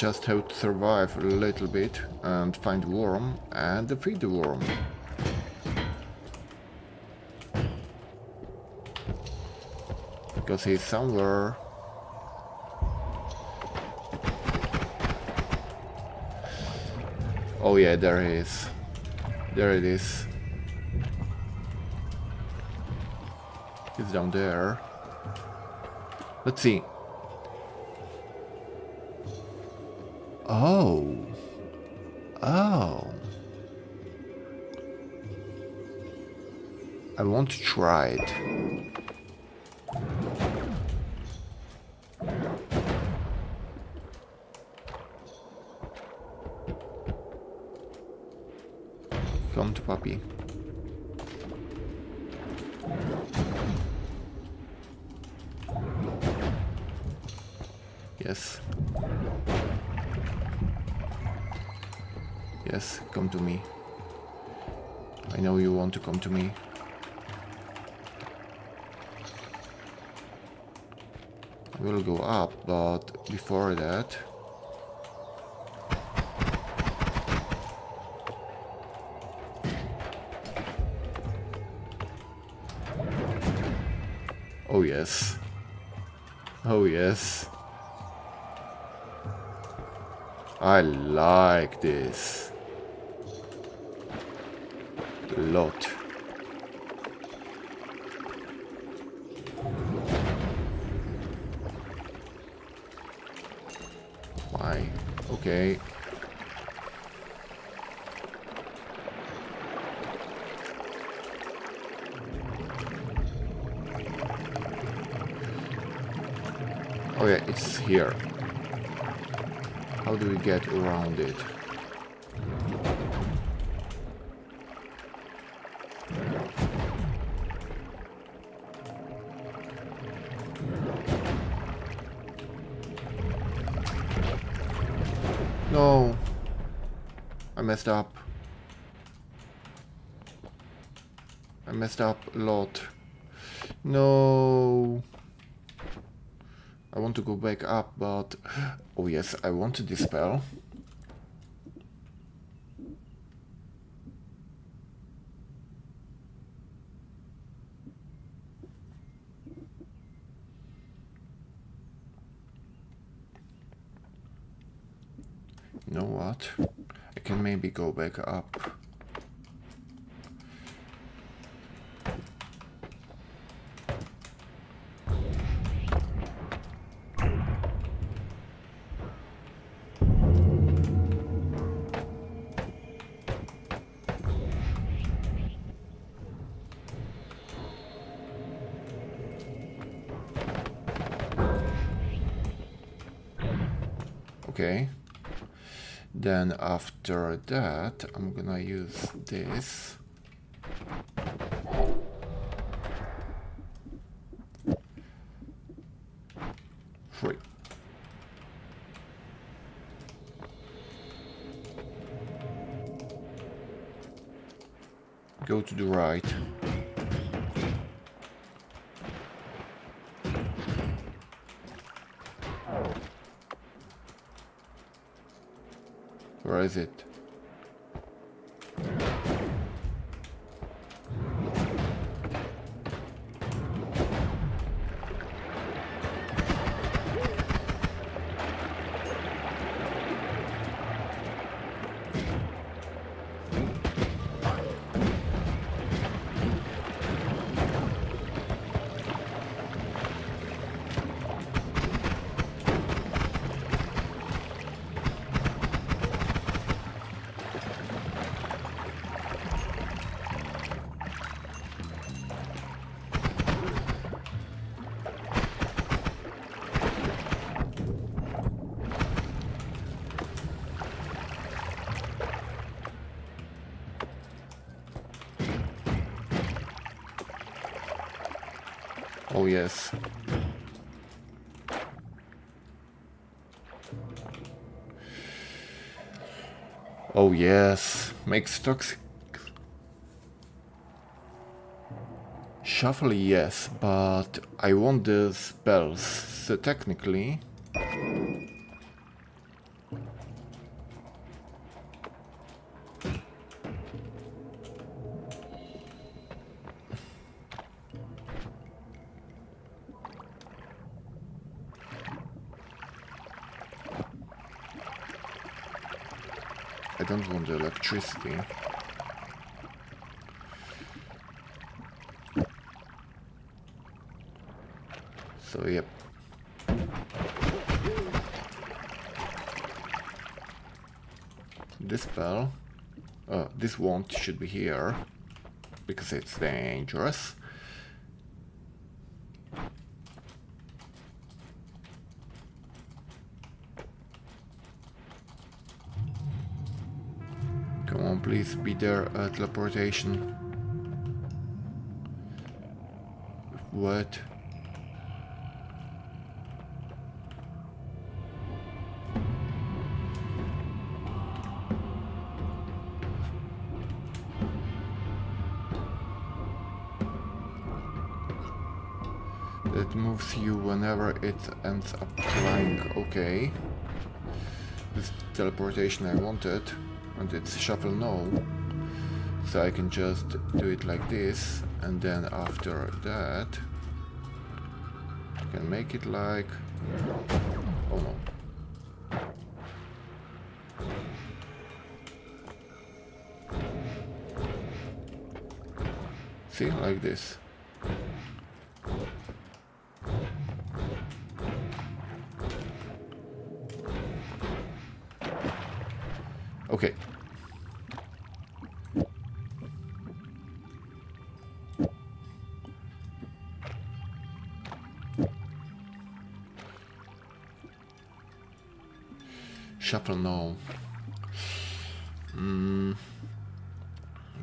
just have to survive a little bit and find worm and defeat the worm. Because he's somewhere. Oh yeah, there he is. There it is. He's down there. Let's see. To try it. Messed up. I messed up a lot. No. I want to go back up, but... Oh yes, I want to dispel. Okay. Then after that, I'm gonna use this. Free. Go to the right. Oh yes, makes toxic. Shuffle yes, but I want the spells, so technically... electricity. So, yep. This spell, uh, this wand should be here, because it's dangerous. Come on, there at uh, teleportation. What? It moves you whenever it ends up flying. Okay. This teleportation I wanted. And it's shuffle no. So I can just do it like this. And then after that... I can make it like... Oh no. See, like this.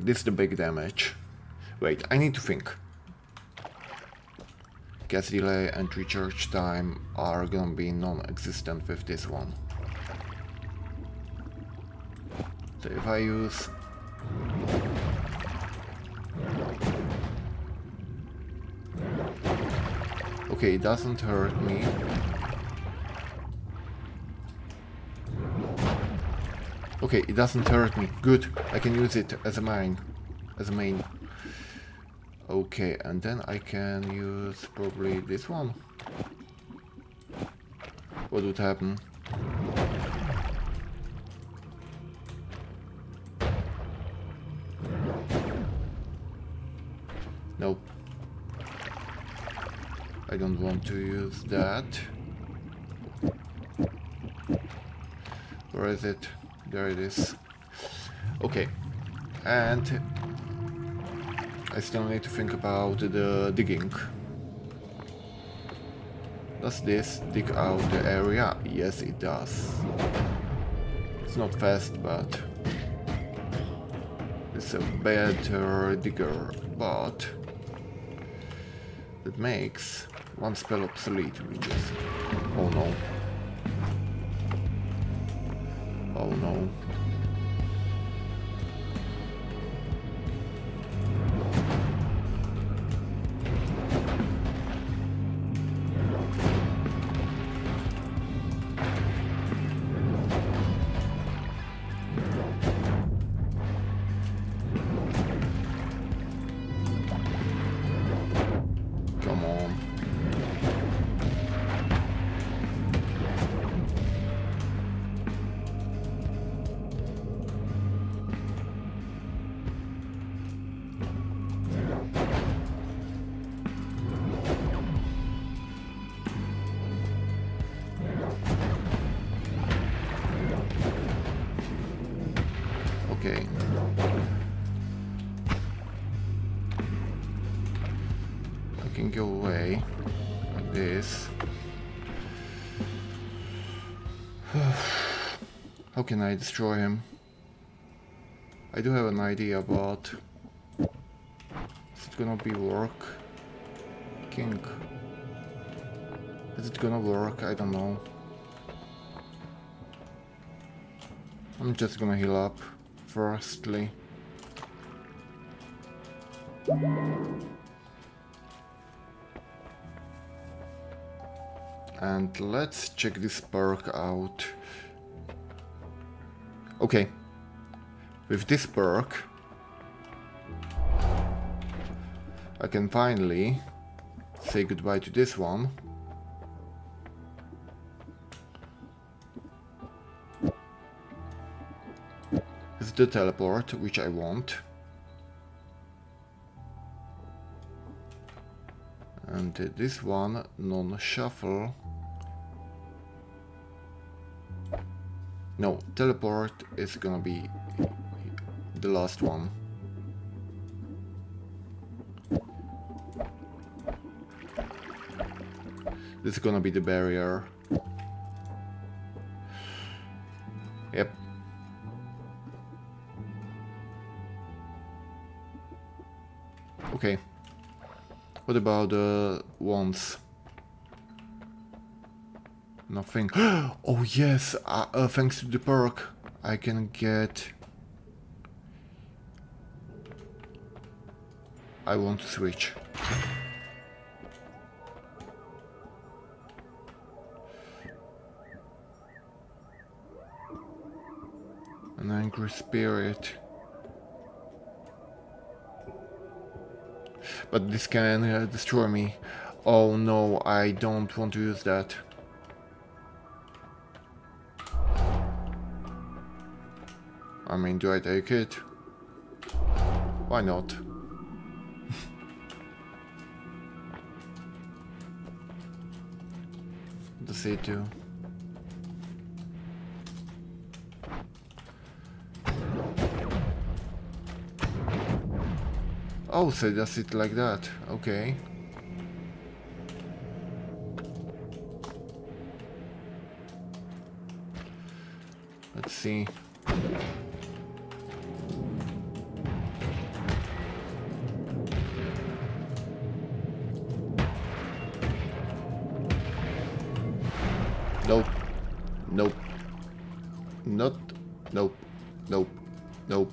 This is the big damage. Wait, I need to think. Cast delay and recharge time are gonna be non-existent with this one. So if I use... Okay, it doesn't hurt me. Okay, it doesn't hurt me. Good. I can use it as a mine. As a main. Okay, and then I can use probably this one. What would happen? Nope. I don't want to use that. Where is it? There it is. Okay. And I still need to think about the digging. Does this dig out the area? Yes, it does. It's not fast, but it's a better digger, but that makes one spell obsolete, which is... Oh no. Oh no. Can I destroy him? I do have an idea, but is it gonna be work? King. Is it gonna work? I don't know. I'm just gonna heal up firstly. And let's check this perk out. Okay. With this perk, I can finally say goodbye to this one. It's the teleport, which I want. And this one, non-shuffle. No, teleport is gonna be the last one. This is gonna be the barrier. Yep. Okay. What about the ones? Nothing. oh yes, uh, uh, thanks to the perk, I can get... I want to switch. An angry spirit. But this can uh, destroy me. Oh no, I don't want to use that. I mean, do I take it? Why not? the C2. Oh, so does it like that. Okay. Let's see. Not. Nope. Nope. Nope.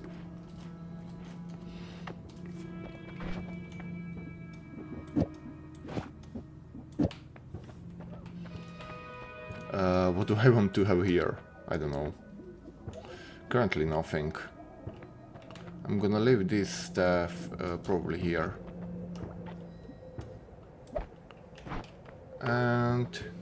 Uh, what do I want to have here? I don't know. Currently nothing. I'm gonna leave this stuff uh, probably here. And...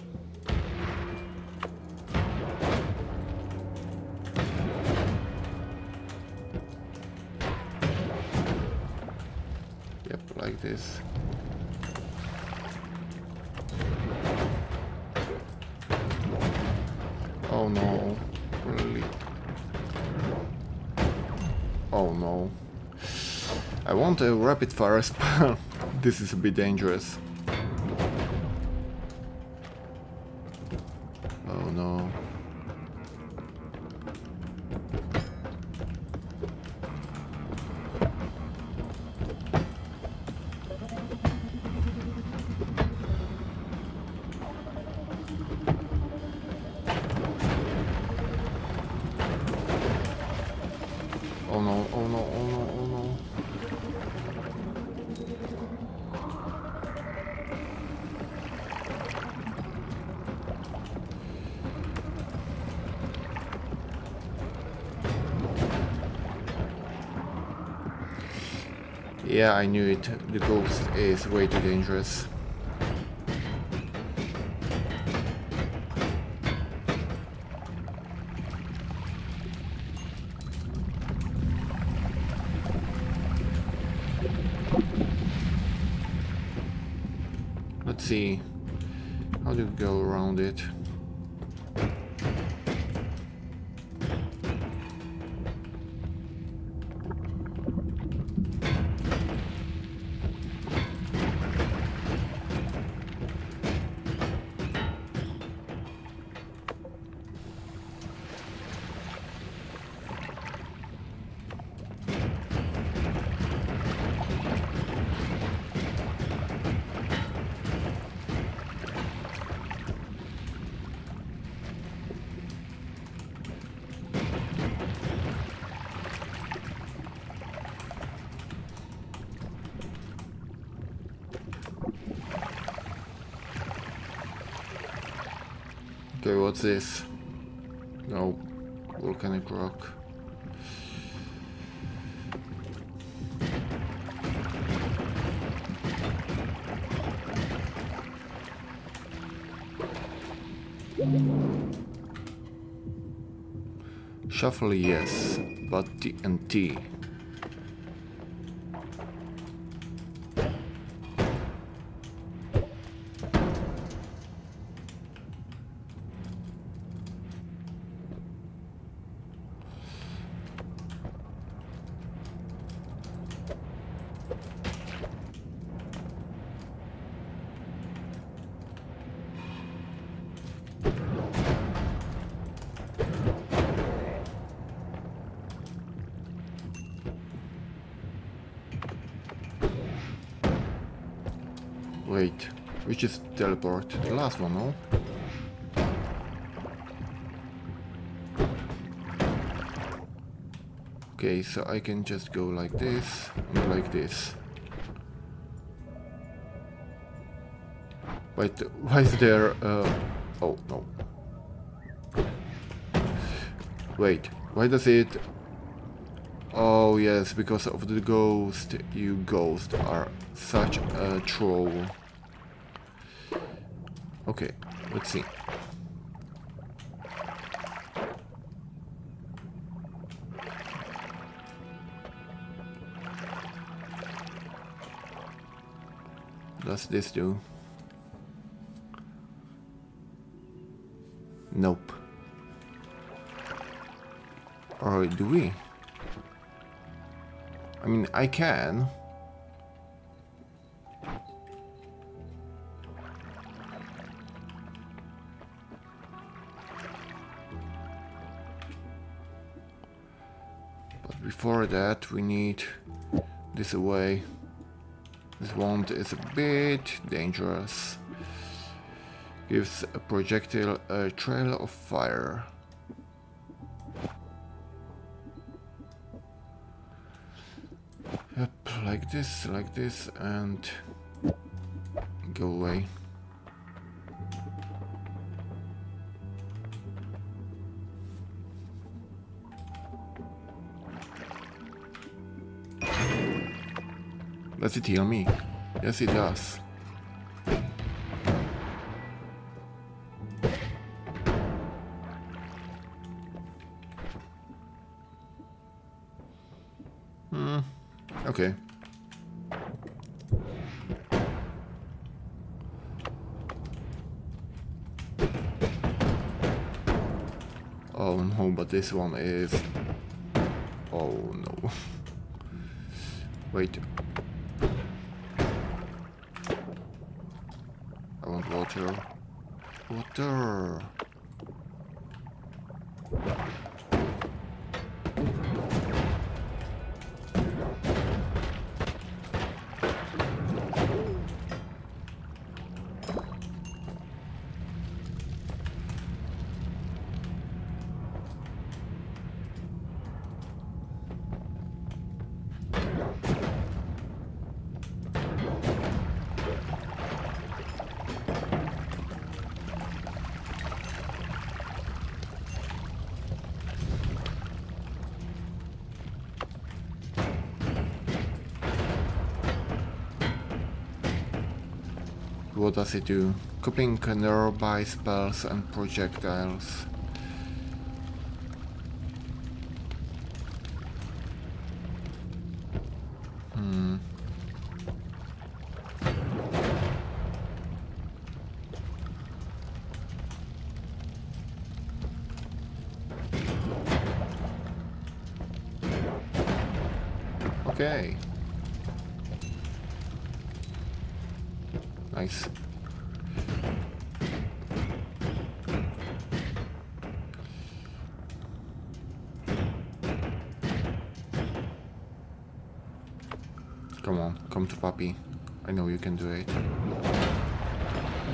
rapid fire spell. this is a bit dangerous. I knew it. The ghost is way too dangerous. What's this? No, volcanic rock. Shuffle, yes, but TNT. Last one. Okay, so I can just go like this and like this. Wait, why is there... Uh, oh, no. Wait, why does it... Oh yes, because of the ghost, you ghosts are such a troll. Let's see. Does this do? Nope. Or do we? I mean, I can. That, we need this away. This wand is a bit dangerous. Gives a projectile a trail of fire. Yep, like this, like this, and go away. Does it heal me? Yes, it does. Hmm. Okay. Oh no, but this one is... Oh no. Wait. It do? Coupling nearby spells and projectiles.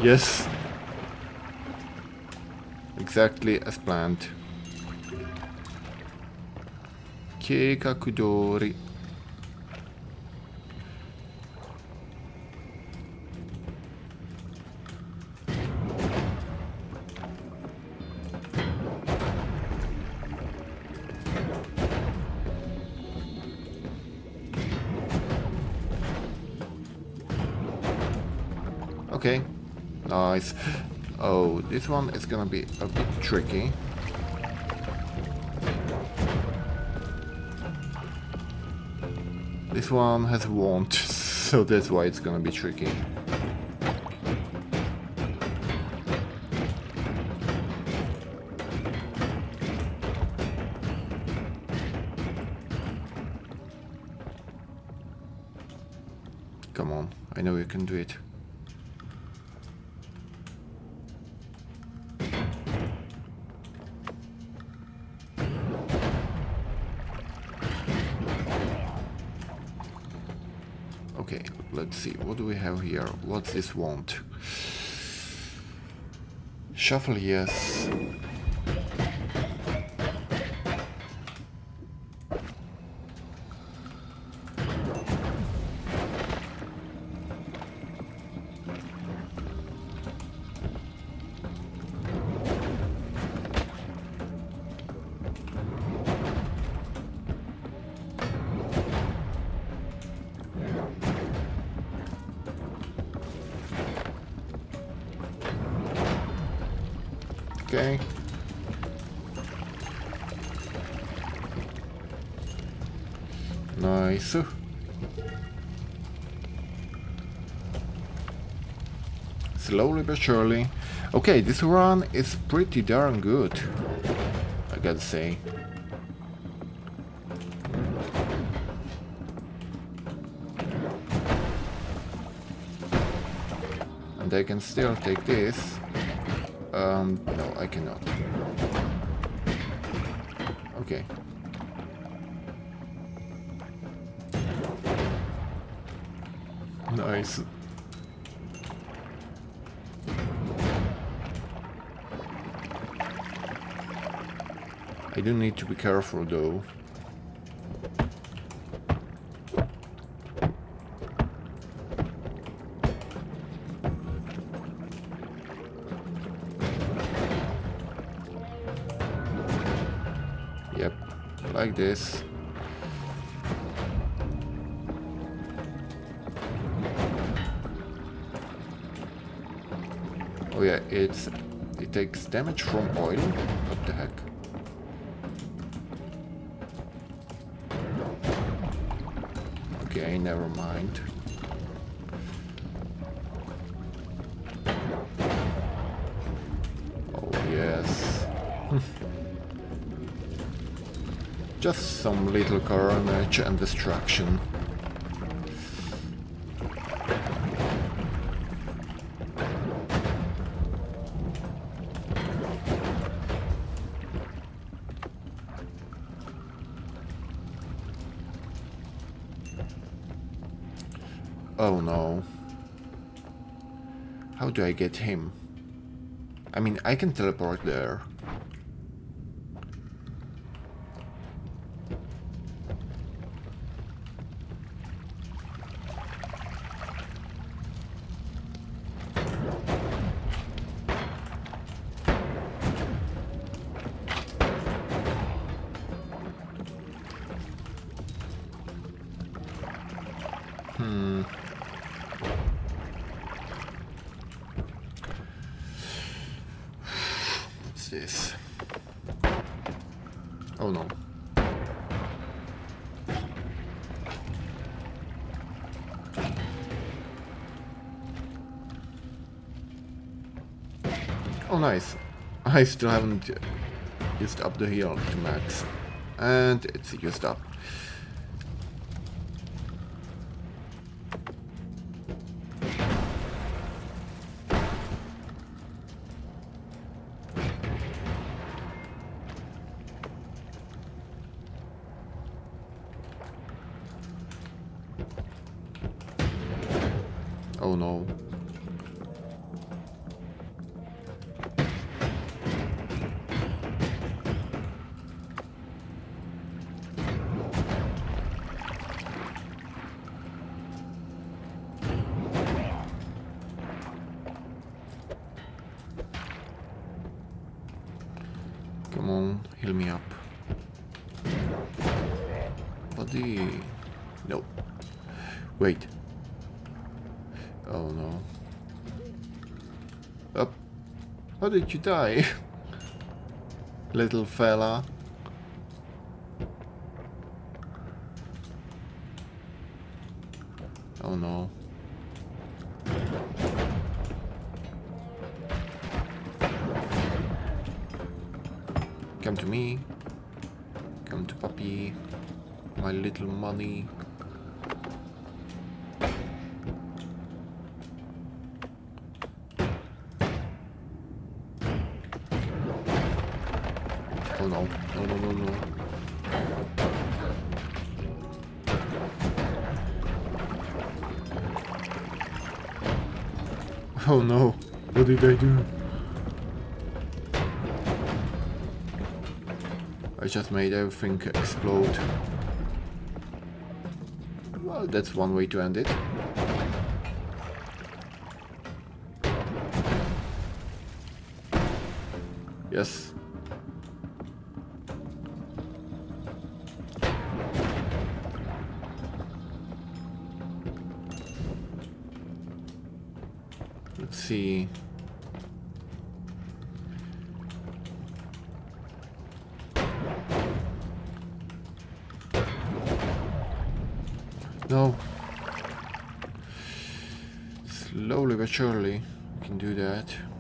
Yes! Exactly as planned. Keikakudori. This one is gonna be a bit tricky. This one has wand, so that's why it's gonna be tricky. This wand? Shuffle, yes. Okay. Nice. Slowly but surely. Okay, this run is pretty darn good. I gotta say. And I can still take this. Um, no, I cannot. Okay. Nice. I do need to be careful though. This. Oh yeah, it's it takes damage from oil. What the heck? Okay, never mind. Little carnage and destruction. Oh no. How do I get him? I mean, I can teleport there. I still haven't used up the heal to max. And it's used up. How did you die? Little fella. Oh no. Come to me. Come to puppy. My little money. Oh no. What did I do? I just made everything explode. Well, that's one way to end it. Yes. Can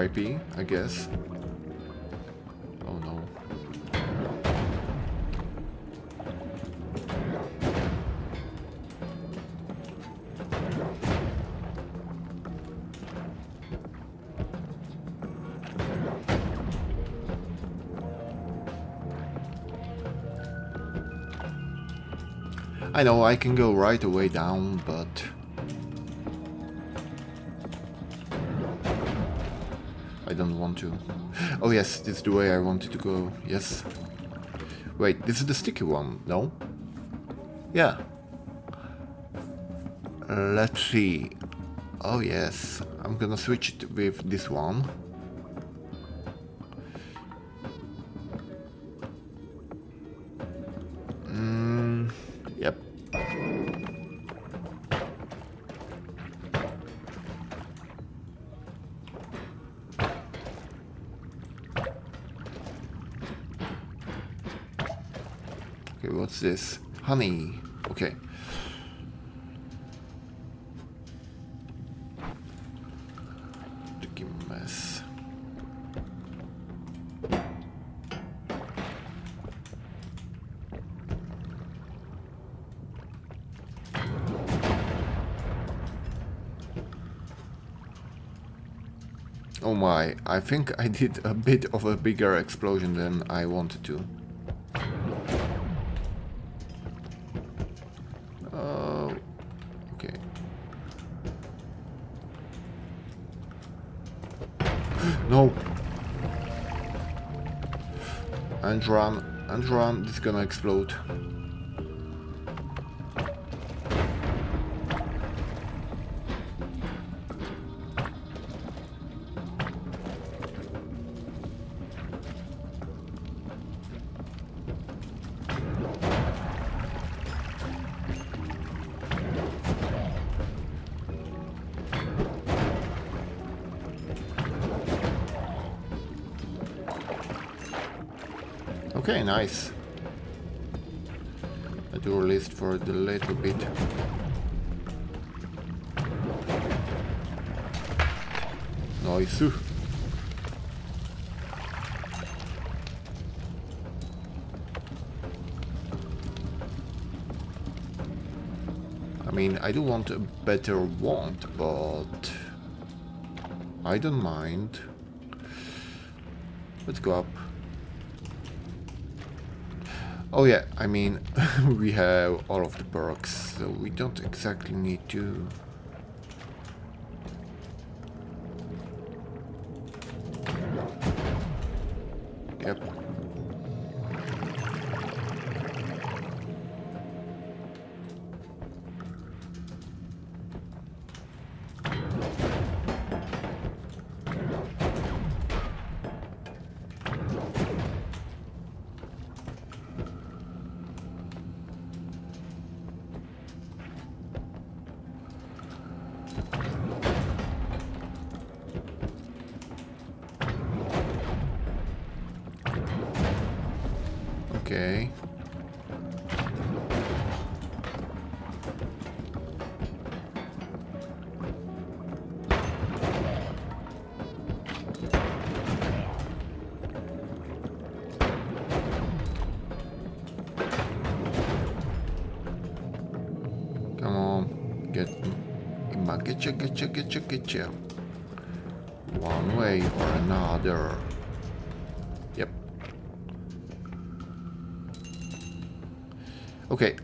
RIP, I guess. Oh no. I know I can go right away down, but... to. Oh yes, this is the way I wanted to go, yes. Wait, this is the sticky one, no? Yeah. Let's see. Oh yes, I'm gonna switch it with this one. Oh my, I think I did a bit of a bigger explosion than I wanted to. Oh, okay. no! And run, and run, this is gonna explode. Nice. I do released for the little bit. Nice. I mean, I do want a better wand, but I don't mind. Let's go up. Oh yeah, I mean, we have all of the perks, so we don't exactly need to...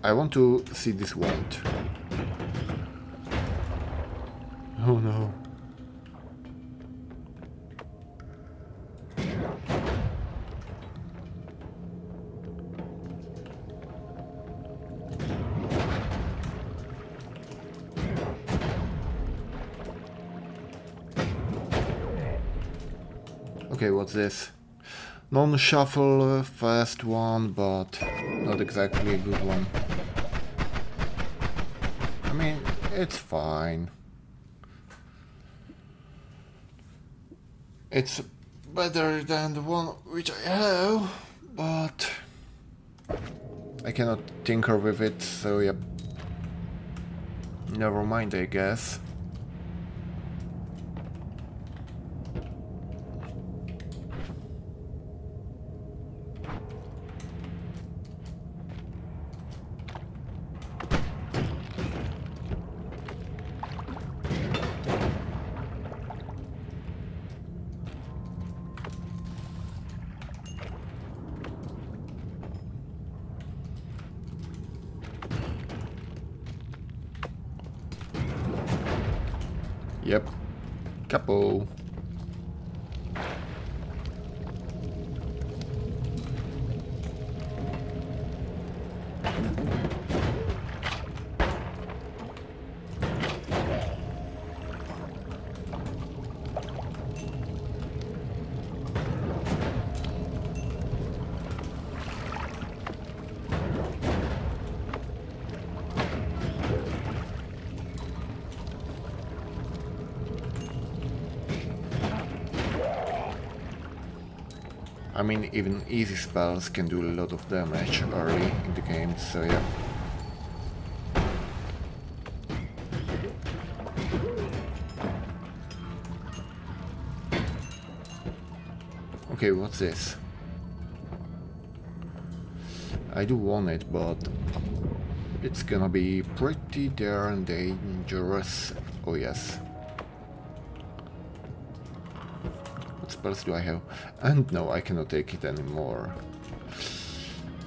I want to see this wand. Oh no. Okay, what's this? Non-shuffle, fast one, but not exactly a good one. It's fine. It's better than the one which I have, but I cannot tinker with it, so yep. Never mind, I guess. Mean, even easy spells can do a lot of damage early in the game, so yeah. Okay, what's this? I do want it, but it's gonna be pretty darn dangerous. Oh yes. Spells do I have? And no, I cannot take it anymore.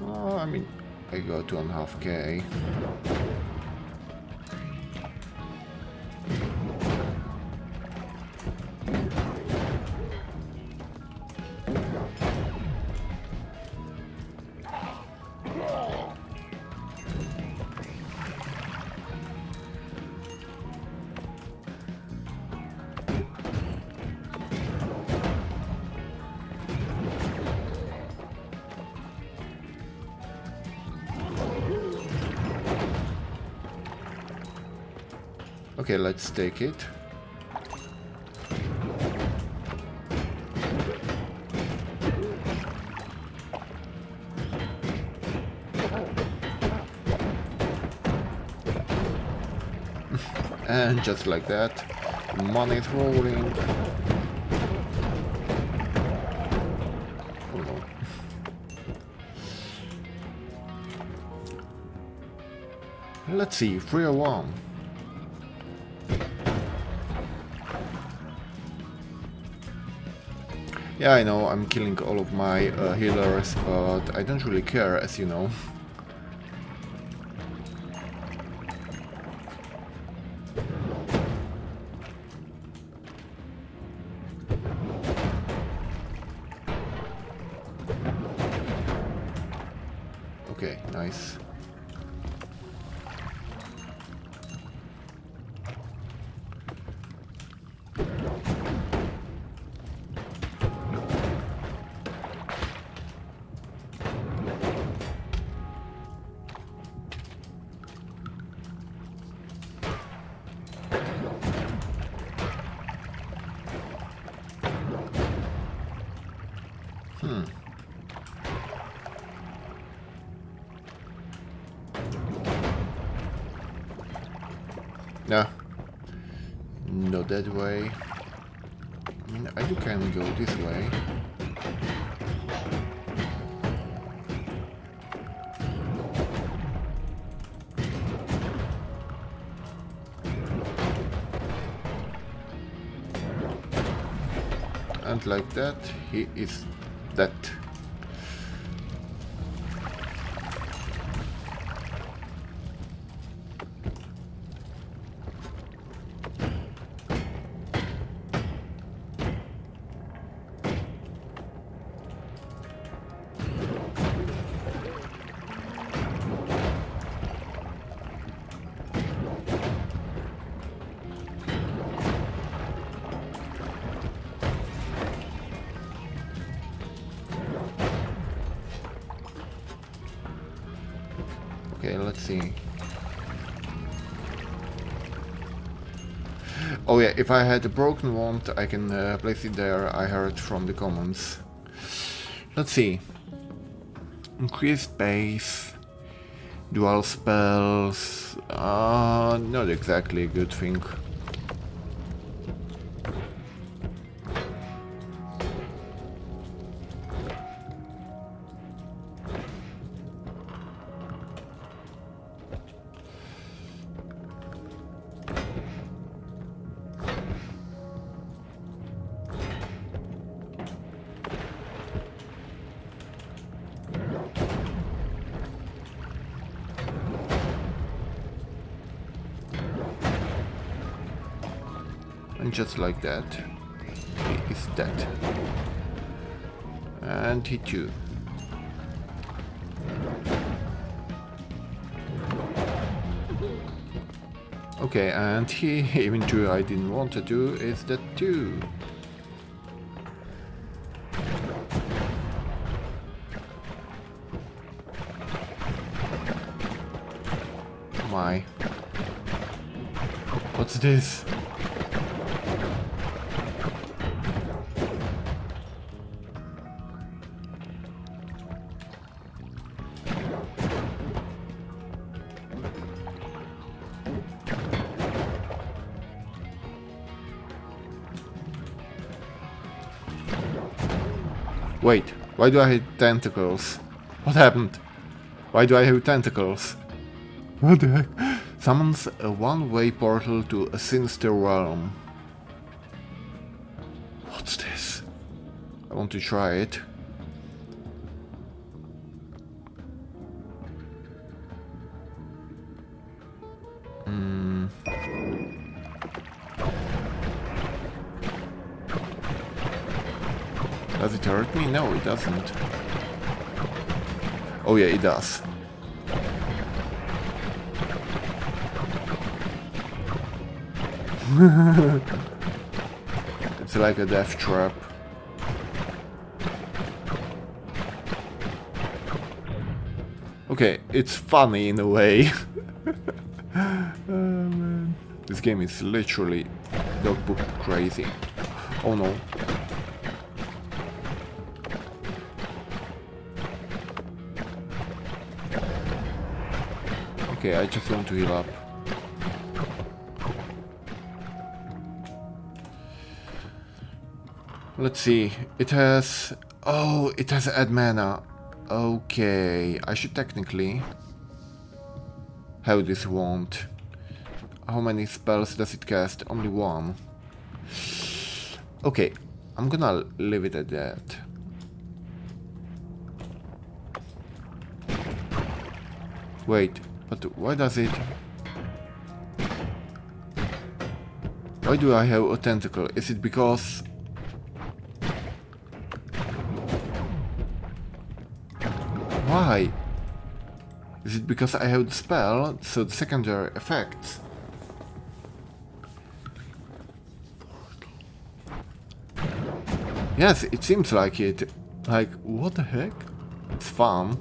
Oh, I mean, I a half K. Okay, let's take it. and just like that, money is rolling. Oh. Let's see, 301. Yeah, I know, I'm killing all of my uh, healers, but I don't really care, as you know. Like that, he is if I had a broken wand, I can uh, place it there. I heard from the comments. Let's see. Increased base. Dual spells. Uh, not exactly a good thing. Just like that, he is dead. And he too. Okay, and he, even though I didn't want to do, is that too. My. What's this? Why do I have tentacles? What happened? Why do I have tentacles? What the heck? Summons a one-way portal to a sinister realm. What's this? I want to try it. Does it hurt me? No, it doesn't. Oh yeah, it does. it's like a death trap. Okay, it's funny in a way. oh. This game is literally dogbook crazy. Oh no. Okay, I just want to heal up. Let's see. It has... Oh, it has add mana. Okay, I should technically have this wand. How many spells does it cast? Only one. Okay, I'm gonna leave it at that. Wait, but why does it... Why do I have a tentacle? Is it because... Why? Is it because I have the spell, so the secondary effects? Yes, it seems like it. Like, what the heck? It's fun.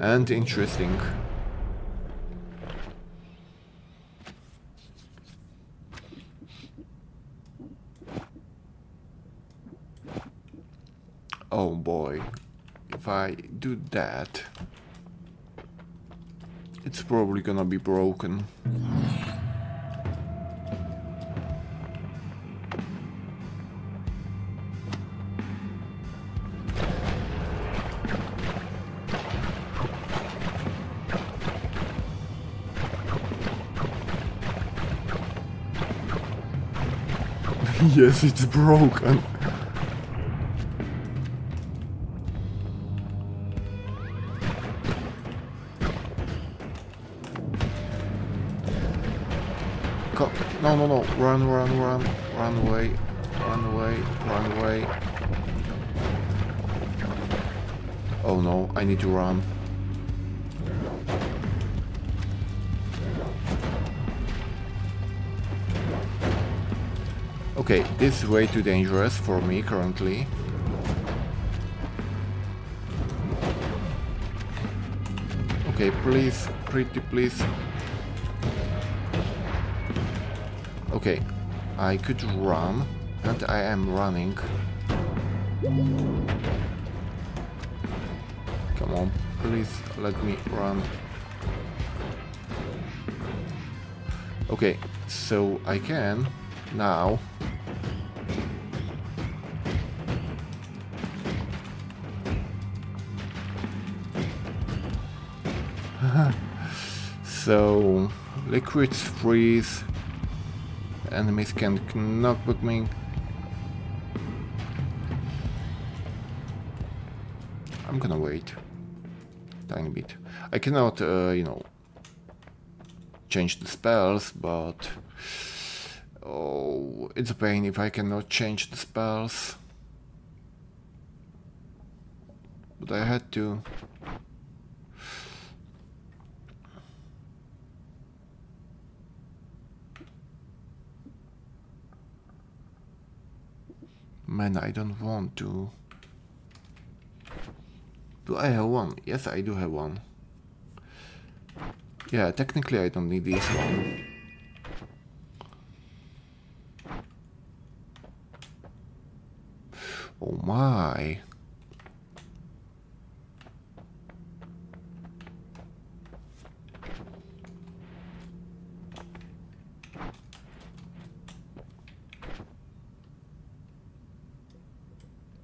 And interesting. Oh boy. If I do that... It's probably gonna be broken. Yes, it's broken. No, no, no. Run, run, run. Run away. Run away. Run away. Oh no, I need to run. Okay, this is way too dangerous for me currently. Okay, please, pretty please. Okay, I could run, and I am running. Come on, please let me run. Okay, so I can now so liquids freeze. Enemies can knockback me I'm gonna wait. Tiny bit. I cannot uh, you know change the spells but oh it's a pain if I cannot change the spells. But I had to Man, I don't want to. Do I have one? Yes, I do have one. Yeah, technically I don't need this one. Oh my.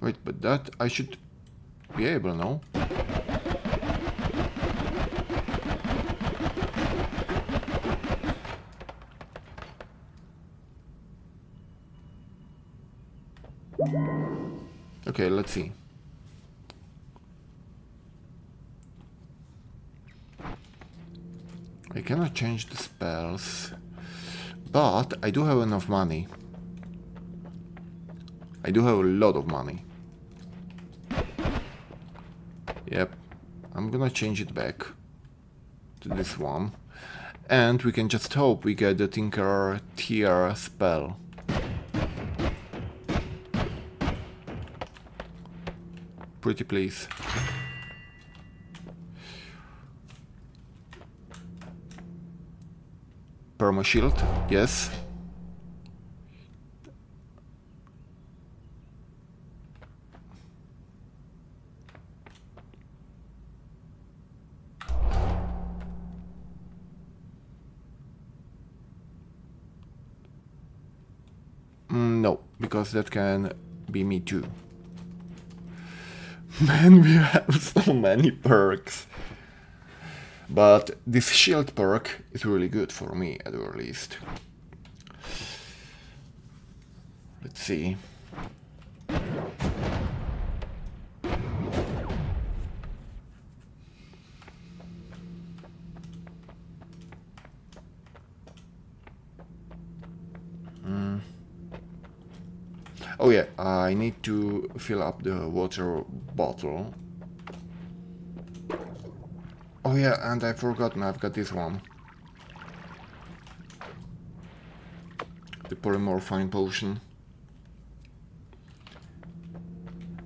Wait, but that I should be able, no? Okay, let's see. I cannot change the spells, but I do have enough money. I do have a lot of money. Yep, I'm gonna change it back to this one. And we can just hope we get the Tinker tier spell. Pretty please. Perma shield, yes. Mm, no, because that can be me too. Man, we have so many perks. But this shield perk is really good for me, at the least. Let's see. Need to fill up the water bottle. Oh yeah, and I forgot, I've got this one. The polymorphine potion.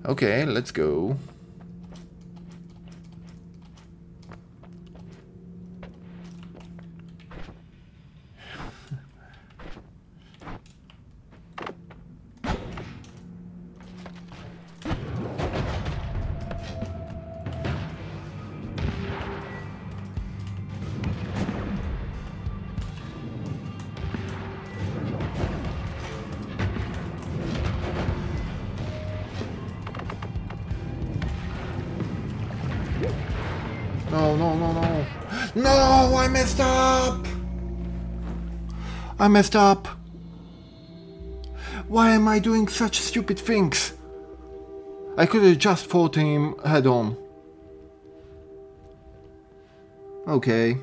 Okay, let's go. Messed up. Why am I doing such stupid things? I could have just fought him head on. Okay.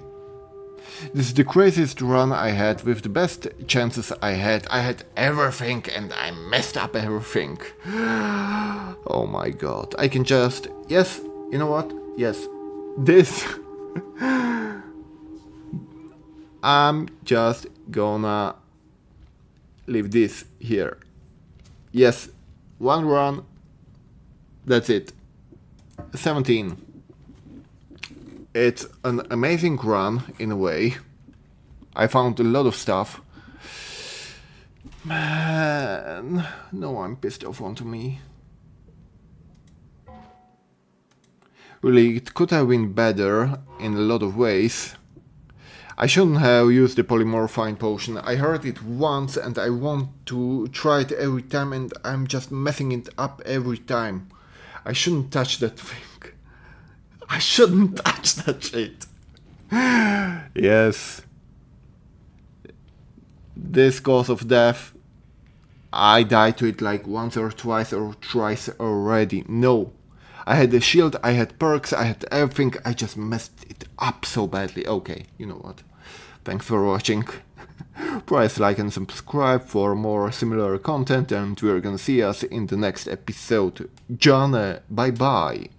This is the craziest run I had with the best chances I had. I had everything and I messed up everything. Oh my god. I can just... Yes, you know what? Yes, this. I'm just gonna leave this here. Yes, one run. That's it. 17. It's an amazing run in a way. I found a lot of stuff. Man, no, I'm pissed off onto me. Really, it could have been better in a lot of ways. I shouldn't have used the polymorphine potion. I heard it once and I want to try it every time and I'm just messing it up every time. I shouldn't touch that thing. I shouldn't touch that shit. yes. This cause of death. I died to it like once or twice or thrice already. No. I had the shield, I had perks, I had everything. I just messed it up so badly. Okay, you know what. Thanks for watching. Press like and subscribe for more similar content and we're gonna see us in the next episode. John, bye bye.